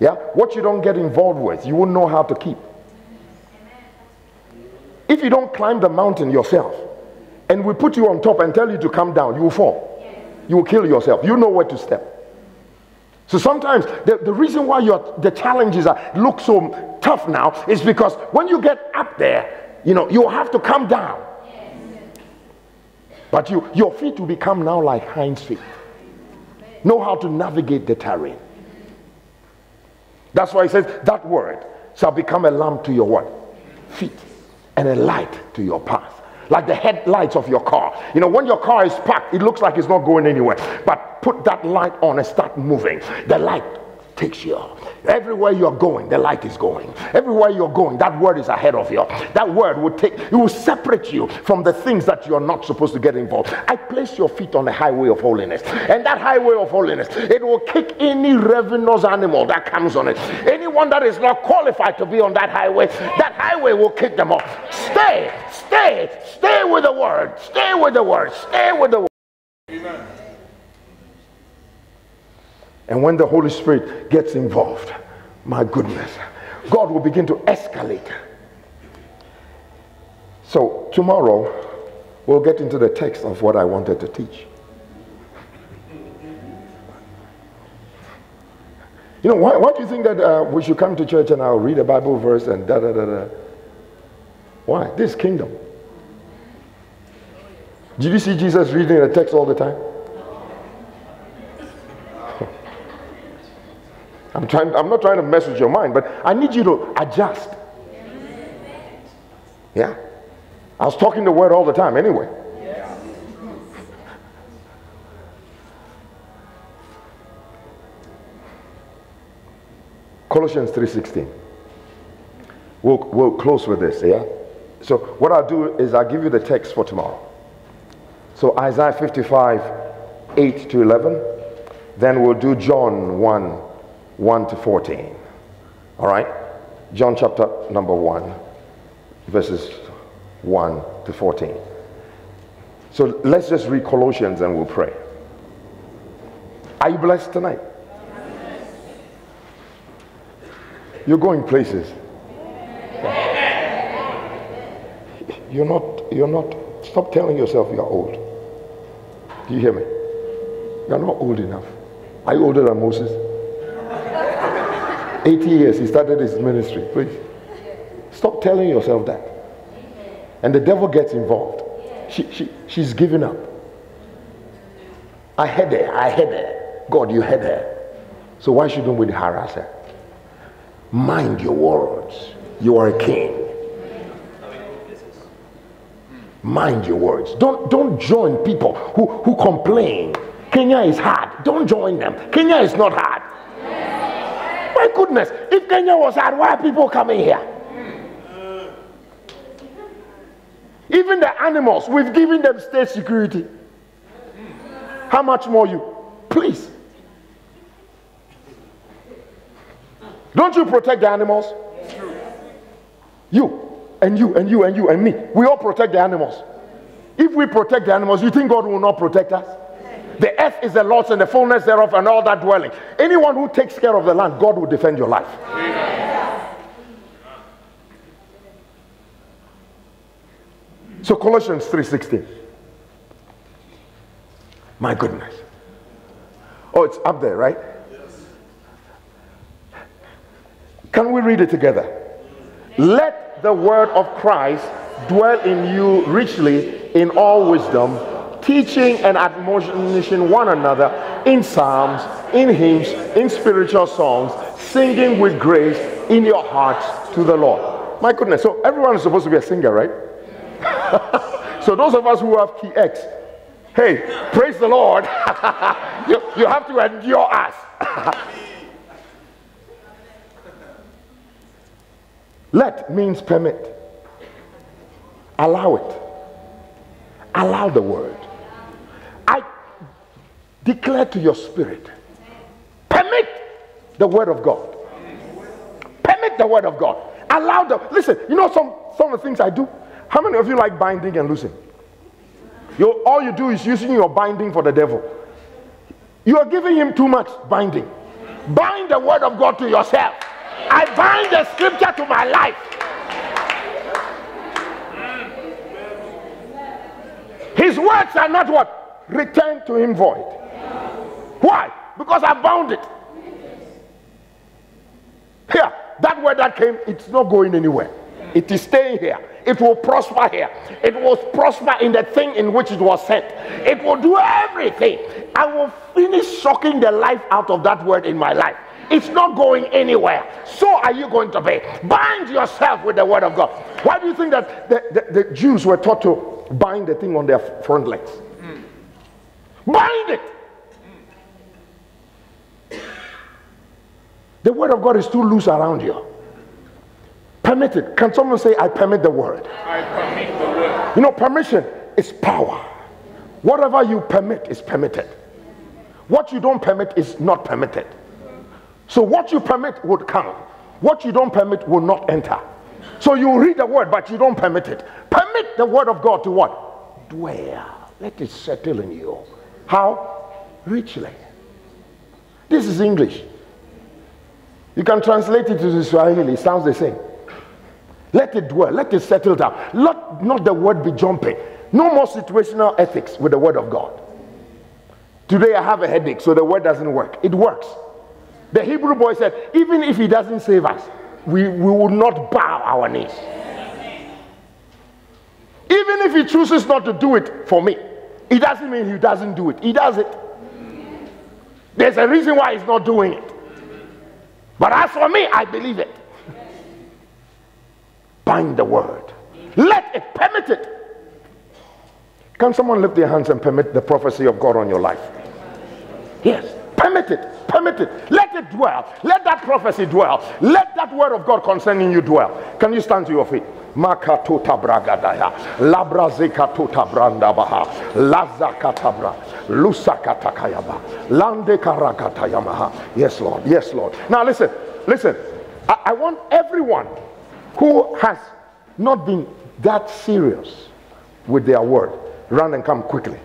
Yeah? What you don't get involved with, you won't know how to keep. If you don't climb the mountain yourself, and we put you on top and tell you to come down, you will fall. You will kill yourself. You know where to step. So sometimes the, the reason why your the challenges are look so tough now is because when you get up there, you know, you have to come down. But you your feet will become now like hinds feet. Know how to navigate the terrain. That's why he says that word shall become a lamp to your what? Feet and a light to your path. Like the headlights of your car. You know, when your car is parked, it looks like it's not going anywhere. But put that light on and start moving. The light takes you. Everywhere you're going, the light is going. Everywhere you're going, that word is ahead of you. That word will take, it will separate you from the things that you're not supposed to get involved. I place your feet on the highway of holiness. And that highway of holiness, it will kick any ravenous animal that comes on it. Anyone that is not qualified to be on that highway, that highway will kick them off. Stay, stay, stay with the word. Stay with the word. Stay with the word. Amen. And when the Holy Spirit gets involved, my goodness, God will begin to escalate. So, tomorrow, we'll get into the text of what I wanted to teach. You know, why, why do you think that uh, we should come to church and I'll read a Bible verse and da da da da? Why? This kingdom. Did you see Jesus reading the text all the time? I'm trying, I'm not trying to mess with your mind, but I need you to adjust. Yeah. I was talking the word all the time anyway. Colossians 3:16. We'll, we'll close with this, yeah? So what I'll do is I'll give you the text for tomorrow. So Isaiah 55, 8 to 11. Then we'll do John 1, 1 to 14. All right? John chapter number 1, verses 1 to 14. So let's just read Colossians and we'll pray. Are you blessed tonight? You're going places. You're not, you're not, stop telling yourself you're old. Do you hear me? You're not old enough. Are you older than Moses? 80 years he started his ministry. Please. Stop telling yourself that. And the devil gets involved. She, she, she's giving up. I had her. I had her. God, you had her. So why shouldn't we harass her? Mind your words. You are a king. Mind your words. Don't, don't join people who, who complain. Kenya is hard. Don't join them. Kenya is not hard. My goodness, if Kenya was hard, why are people coming here? Even the animals, we've given them state security. How much more you? Please. Don't you protect the animals? You and you and you and you and me. We all protect the animals. If we protect the animals, you think God will not protect us? The earth is the Lord's and the fullness thereof and all that dwelling. Anyone who takes care of the land, God will defend your life. So Colossians 3:16. My goodness. Oh, it's up there, right? Can we read it together? Let the word of Christ dwell in you richly in all wisdom, teaching and admonishing one another in psalms, in hymns, in spiritual songs, singing with grace in your hearts to the Lord. My goodness, so everyone is supposed to be a singer, right? [laughs] so those of us who have key X, hey, praise the Lord. [laughs] you, you have to endure us. [laughs] Let means permit. Allow it. Allow the word. I declare to your spirit, permit the word of God. Permit the word of God. Allow the listen. You know some some of the things I do. How many of you like binding and loosing? You, all you do is using your binding for the devil. You are giving him too much binding. Bind the word of God to yourself. I bind the scripture to my life. His words are not what? Return to him void. Why? Because I bound it. Here, that word that came, it's not going anywhere. It is staying here. It will prosper here. It will prosper in the thing in which it was sent. It will do everything. I will finish sucking the life out of that word in my life. It's not going anywhere. So are you going to be. Bind yourself with the word of God. Why do you think that the, the, the Jews were taught to bind the thing on their front legs? Bind it. The word of God is too loose around you. Permit it. Can someone say, I permit the word? I permit the word. You know, permission is power. Whatever you permit is permitted. What you don't permit is not permitted. So what you permit would come. What you don't permit will not enter. So you read the word, but you don't permit it. Permit the word of God to what? Dwell. Let it settle in you. How? Richly. This is English. You can translate it to Swahili. It sounds the same. Let it dwell. Let it settle down. Let not the word be jumping. No more situational ethics with the word of God. Today I have a headache, so the word doesn't work. It works. The Hebrew boy said, even if he doesn't save us, we, we will not bow our knees. Even if he chooses not to do it for me, it doesn't mean he doesn't do it. He does it. There's a reason why he's not doing it. But as for me, I believe it. Bind the word. Let it permit it. Can someone lift their hands and permit the prophecy of God on your life? Yes, permit it. Permit it. Let it dwell. Let that prophecy dwell. Let that word of God concerning you dwell. Can you stand to your feet? Makatuta bragadaya, labrazekatuta brandabaha, lazakatabra, lusakatakayaba, lande karakatayamaha. Yes, Lord. Yes, Lord. Now listen, listen. I, I want everyone who has not been that serious with their word, run and come quickly.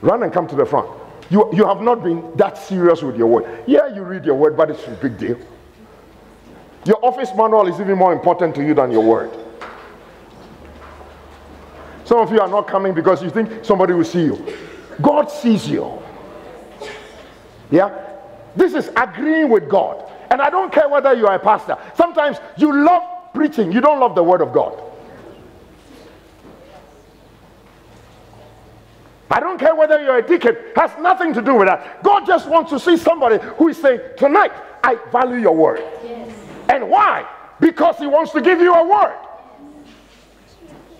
Run and come to the front. You, you have not been that serious with your word. Yeah, you read your word, but it's a big deal. Your office manual is even more important to you than your word. Some of you are not coming because you think somebody will see you. God sees you. Yeah? This is agreeing with God. And I don't care whether you are a pastor. Sometimes you love preaching, you don't love the word of God. I don't care whether you're a deacon, has nothing to do with that. God just wants to see somebody who is saying, Tonight, I value your word. And why? Because He wants to give you a word.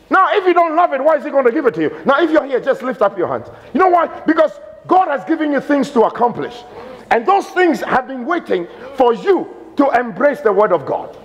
Now, if you don't love it, why is He going to give it to you? Now, if you're here, just lift up your hands. You know why? Because God has given you things to accomplish. And those things have been waiting for you to embrace the word of God.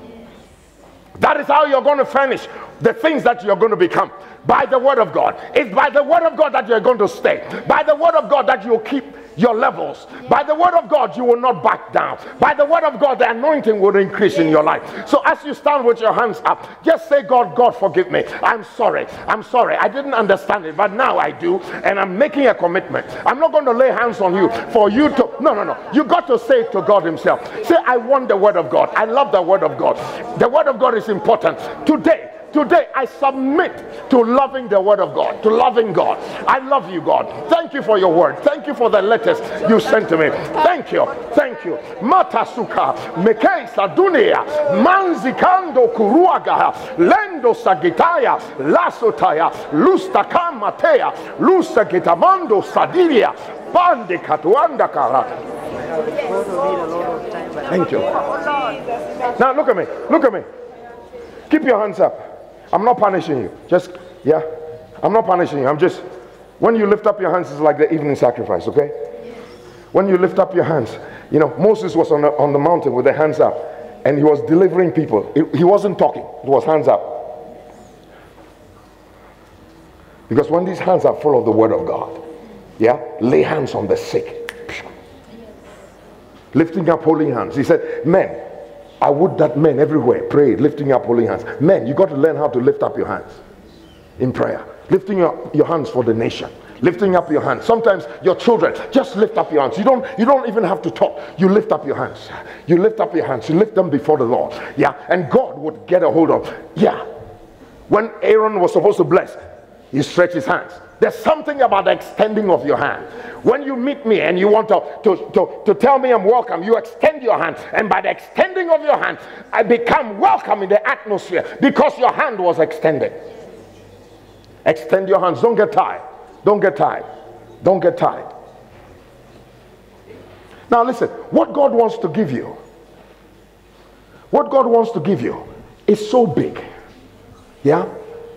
That is how you're going to furnish the things that you're going to become. By the word of God. It's by the word of God that you're going to stay. By the word of God that you'll keep your levels. By the word of God, you will not back down. By the word of God, the anointing will increase in your life. So as you stand with your hands up, just say, God, God, forgive me. I'm sorry. I'm sorry. I didn't understand it, but now I do. And I'm making a commitment. I'm not going to lay hands on you for you to. No, no, no. You got to say it to God Himself. Say, I want the word of God. I love the word of God. The word of God is important. Today, Today, I submit to loving the Word of God, to loving God. I love you, God. Thank you for your Word. Thank you for the letters you sent to me. Thank you. Thank you. Matasuka, Mekei Sadunia, Manzikando Kuruaga, Lendo Sagitaya, Lasotaya, Lustaka Matea, Lusa Gitamando Sadiria, Pande Katuanda Kara. Thank you. Now look at me. Look at me. Keep your hands up. I'm not punishing you. Just, yeah. I'm not punishing you. I'm just, when you lift up your hands, it's like the evening sacrifice, okay? When you lift up your hands, you know, Moses was on the, on the mountain with the hands up and he was delivering people. He- he wasn't talking, it was hands up. Because when these hands are full of the word of God, yeah, lay hands on the sick. Lifting up holy hands. He said, Men, I would that men everywhere pray, lifting up holy hands. Men, you got to learn how to lift up your hands in prayer. Lifting your, your hands for the nation. Lifting up your hands. Sometimes your children just lift up your hands. You don't you don't even have to talk. You lift up your hands. You lift up your hands. You lift them before the Lord. Yeah. And God would get a hold of. Yeah. When Aaron was supposed to bless, he stretched his hands. There's something about the extending of your hand. When you meet me and you want to, to, to, to tell me I'm welcome, you extend your hand. And by the extending of your hand, I become welcome in the atmosphere because your hand was extended. Extend your hands. Don't get tired. Don't get tired. Don't get tired. Now, listen, what God wants to give you, what God wants to give you is so big. Yeah?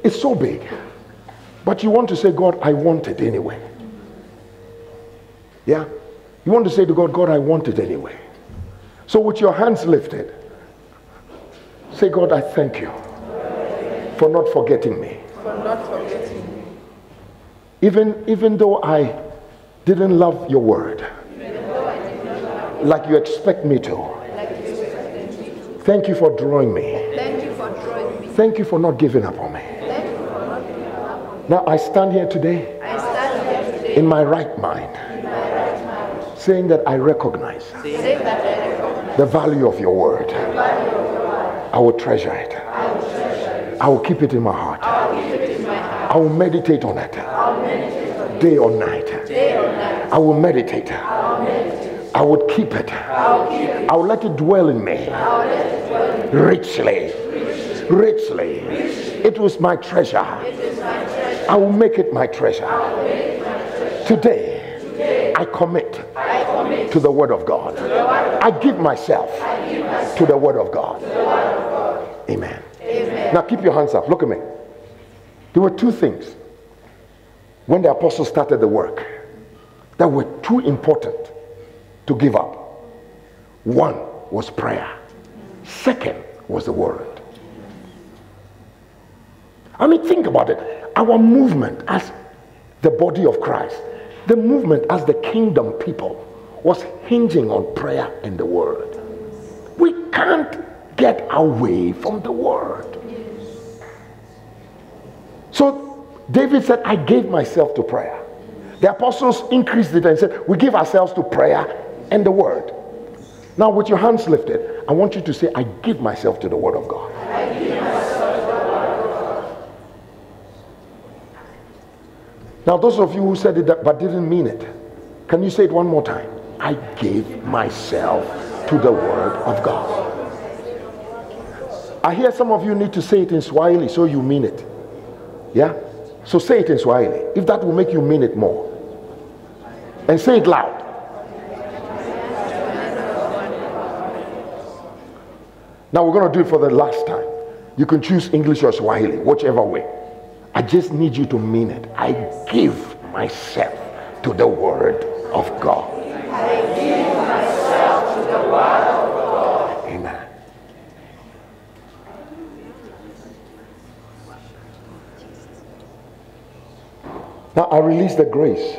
It's so big. But you want to say, God, I want it anyway. Yeah? You want to say to God, God, I want it anyway. So, with your hands lifted, say, God, I thank you for not forgetting me. For not forgetting me. Even, even though I didn't love your word like you expect me to. Thank you for drawing me. Thank you for drawing me. Thank you for not giving up on me. Thank you for not giving up. Now I stand here today stand here today in my right mind, in my right mind, saying that I recognize that I recognize the value of your word. the value of your word. I will treasure it. I will treasure it. I will keep it in my heart. I will keep it in my heart. I will meditate on it I will meditate on day or night. day or night. I will meditate. I will meditate. I would keep it. I will keep it. I will let it dwell in me I will let it dwell in me richly. Richly. It was my treasure. It is my treasure. I will make it my treasure. I will make it my treasure. Today, Today, I commit I commit to the Word of God. word of I give myself I give myself to the Word of God. to the word of God. Amen. Amen. Now keep your hands up. Look at me. There were two things when the apostles started the work that were too important to give up. One was prayer, second was the word. I mean, think about it. Our movement as the body of Christ, the movement as the kingdom people, was hinging on prayer and the word. We can't get away from the word. So David said, I gave myself to prayer. The apostles increased it and said, We give ourselves to prayer and the word. Now, with your hands lifted, I want you to say, I give myself to the word of God. Now, those of you who said it but didn't mean it, can you say it one more time? I gave myself to the word of God. I hear some of you need to say it in Swahili so you mean it. Yeah? So say it in Swahili. If that will make you mean it more. And say it loud. Now we're going to do it for the last time. You can choose English or Swahili, whichever way. I just need you to mean it. I give myself to the word of God. I give myself to the word of God. Amen. Now I release the grace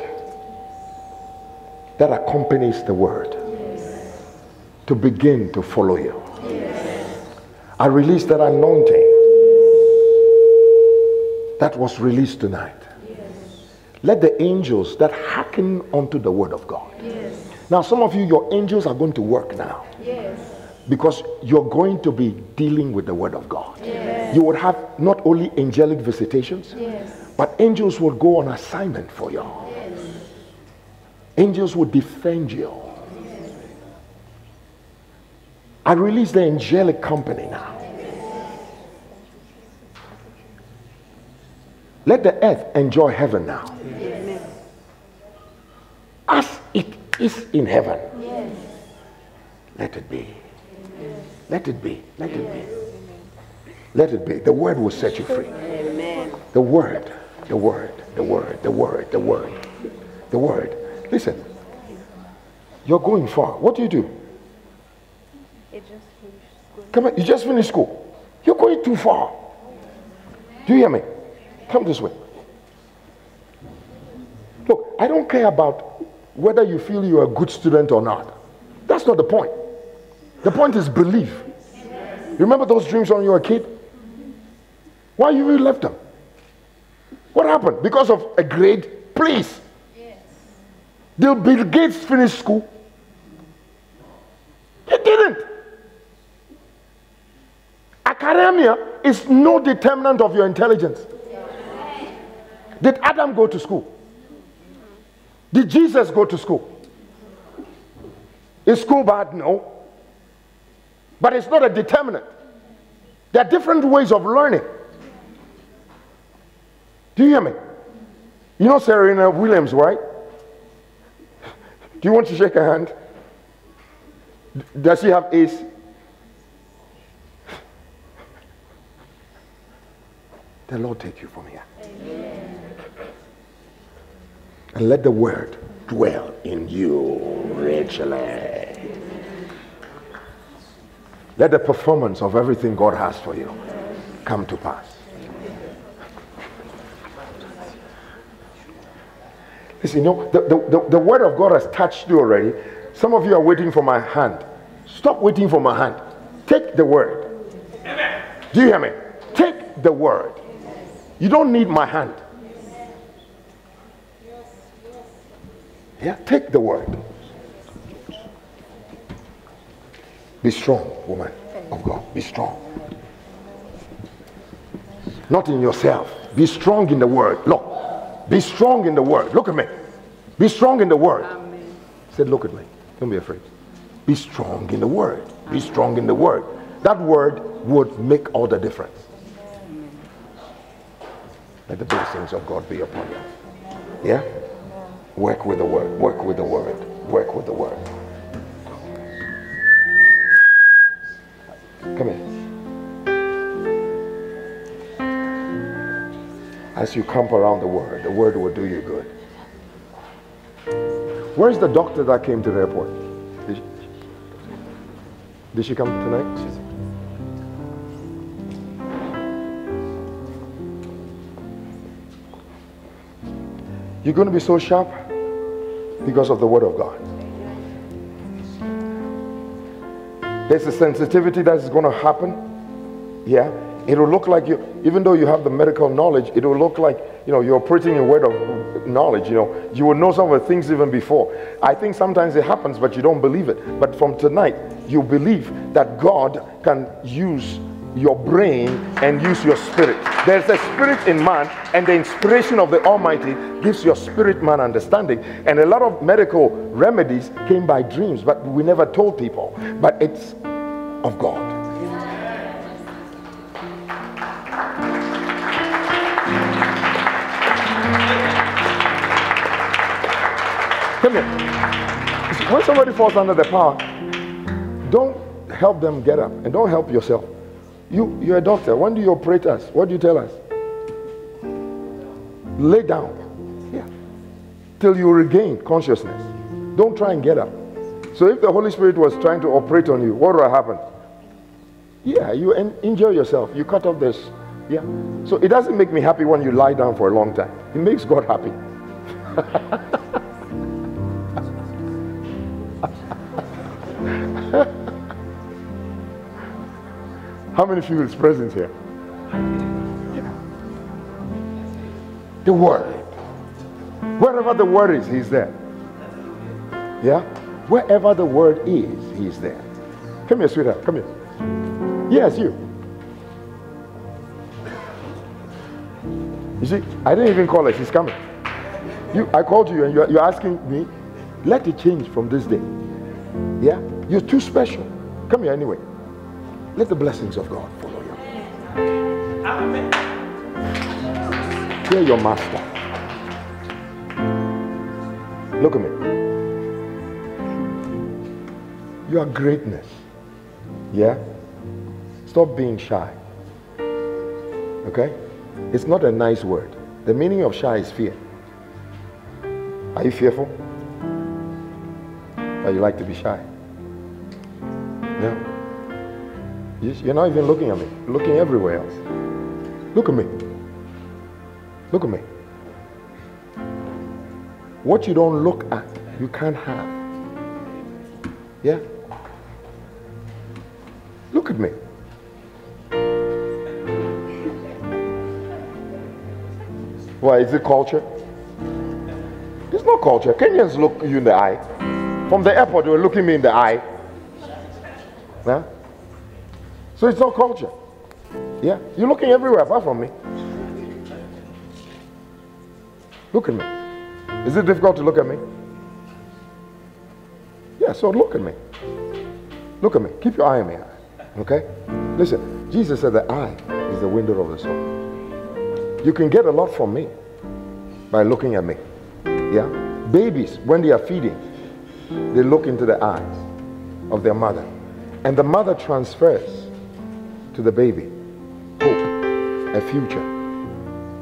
that accompanies the word to begin to follow you. I release that anointing that was released tonight. Let the angels that hearken unto the word of God. Now, some of you, your angels are going to work now because you're going to be dealing with the word of God. You would have not only angelic visitations, but angels will go on assignment for you. Angels will defend you. I release the angelic company now. Let the earth enjoy heaven now. As it is in heaven. Let it be. Let it be. Let it be. Let it be. The word will set you free. The word, the word, the word, the word, the word, the word. Listen, you're going far. What do you do? Come on, you just finished school. You're going too far. Do you hear me? Come this way. Look, I don't care about whether you feel you're a good student or not. That's not the point. The point is belief. Remember those dreams when you were a kid? Why you left them? What happened? Because of a grade? Please. Did Bill Gates finish school? He didn't. Academia is no determinant of your intelligence. Did Adam go to school? Did Jesus go to school? Is school bad? No. But it's not a determinant. There are different ways of learning. Do you hear me? You know Serena Williams, right? Do you want to shake her hand? Does she have ace? The Lord take you from here. And let the word dwell in you richly. Let the performance of everything God has for you come to pass. Listen, you know, the, the, the, the word of God has touched you already. Some of you are waiting for my hand. Stop waiting for my hand. Take the word. Amen. Do you hear me? Take the word. You don't need my hand. Yeah, take the word. Be strong, woman of God. Be strong. Not in yourself. Be strong in the word. Look. Be strong in the word. Look at me. Be strong in the word. He said, Look at me. Don't be afraid. Be strong in the word. Be strong in the word. That word would make all the difference. Let the blessings of God be upon you. Yeah? Work with the word, work with the word, work with the word. Come here. As you camp around the word, the word will do you good. Where's the doctor that came to the airport? Did she, did she come tonight? You're going to be so sharp because of the Word of God. There's a sensitivity that is going to happen. Yeah. It will look like you, even though you have the medical knowledge, it will look like, you know, you're operating in word of knowledge. You know, you will know some of the things even before. I think sometimes it happens, but you don't believe it. But from tonight, you believe that God can use your brain and use your spirit. There's a spirit in man, and the inspiration of the Almighty gives your spirit man understanding. And a lot of medical remedies came by dreams, but we never told people. But it's of God. Come here. When somebody falls under the power, don't help them get up and don't help yourself. You, you're a doctor. When do you operate us? What do you tell us? Lay down. Yeah. Till you regain consciousness. Don't try and get up. So if the Holy Spirit was trying to operate on you, what would happen? Yeah, you injure yourself. You cut off this. Yeah. So it doesn't make me happy when you lie down for a long time. It makes God happy. [laughs] [laughs] How many feel his presence here? The word. Wherever the word is, he's there. Yeah? Wherever the word is, he's there. Come here, sweetheart. Come here. Yes, you. You see, I didn't even call her. She's coming. You, I called you and you're, you're asking me, let it change from this day. Yeah? You're too special. Come here anyway. Let the blessings of God follow you. Amen. Hear your master. Look at me. You are greatness. Yeah? Stop being shy. Okay? It's not a nice word. The meaning of shy is fear. Are you fearful? Or you like to be shy? Yeah. You- You're not even looking at me. You're looking everywhere else. Look at me. Look at me. What you don't look at, you can't have. Yeah? Look at me. Why, is it culture? It's not culture. Kenyans look you in the eye. From the airport, they were looking me in the eye. Huh? So it's not culture. Yeah? You're looking everywhere apart from me. Look at me. Is it difficult to look at me? Yeah, so look at me. Look at me. Keep your eye on me. Okay? Listen, Jesus said the eye is the window of the soul. You can get a lot from me by looking at me. Yeah? Babies, when they are feeding, they look into the eyes of their mother. And the mother transfers to the baby hope, a future.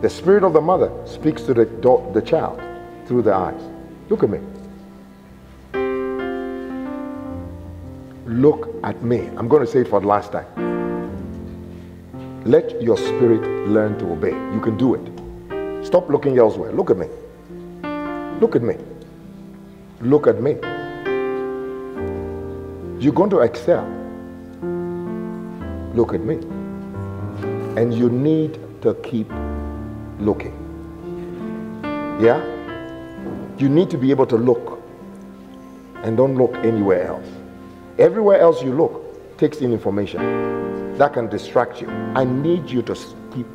The spirit of the mother speaks to the, the child through the eyes. Look at me. Look at me. I'm going to say it for the last time. Let your spirit learn to obey. You can do it. Stop looking elsewhere. Look at me. Look at me. Look at me. You're going to excel. Look at me. And you need to keep looking. Yeah? You need to be able to look and don't look anywhere else. Everywhere else you look takes in information that can distract you. I need you to keep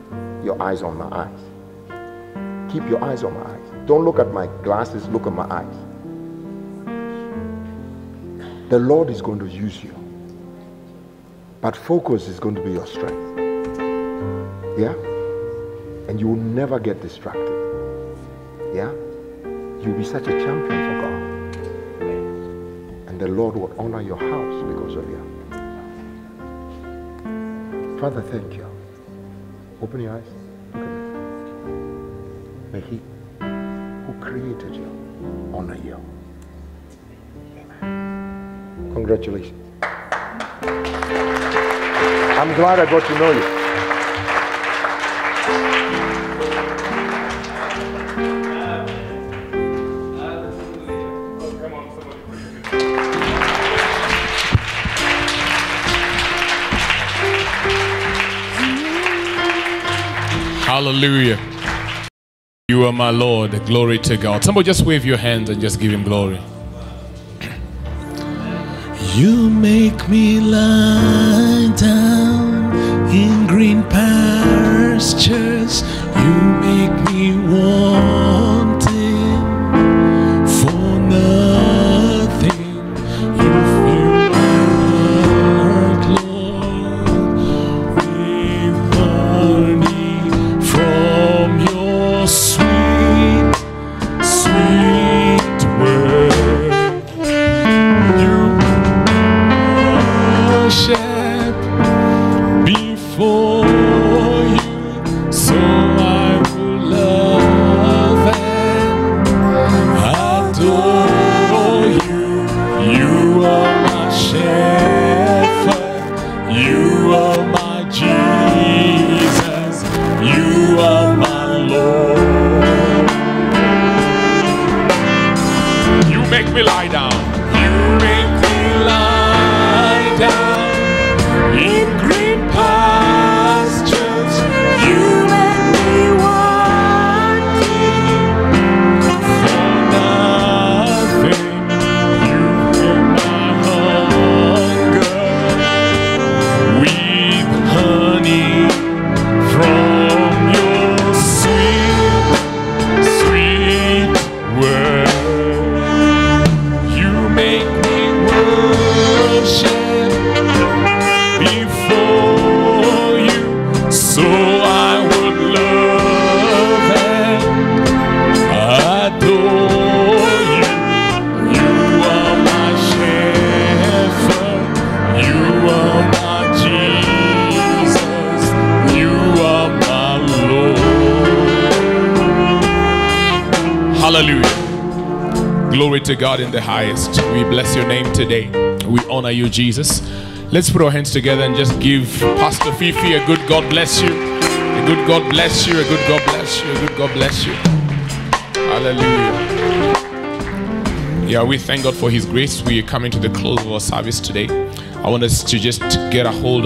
your eyes on my eyes. Keep your eyes on my eyes. Don't look at my glasses, look at my eyes. The Lord is going to use you. But focus is going to be your strength. Yeah? And you will never get distracted. Yeah? You'll be such a champion for God. And the Lord will honor your house because of you. Father, thank you. Open your eyes. Look at me. May He who created you honor you. Amen. Congratulations. I'm glad I got to know you. Hallelujah. You are my Lord. Glory to God. Somebody just wave your hands and just give him glory. You make me lie down in green pastures. You make me wanting in the highest. We bless your name today. We honor you, Jesus. Let's put our hands together and just give Pastor Fifi a good God bless you. A good God bless you. A good God bless you. A good God bless you. Hallelujah. Yeah, we thank God for His grace. We are coming to the close of our service today. I want us to just get a hold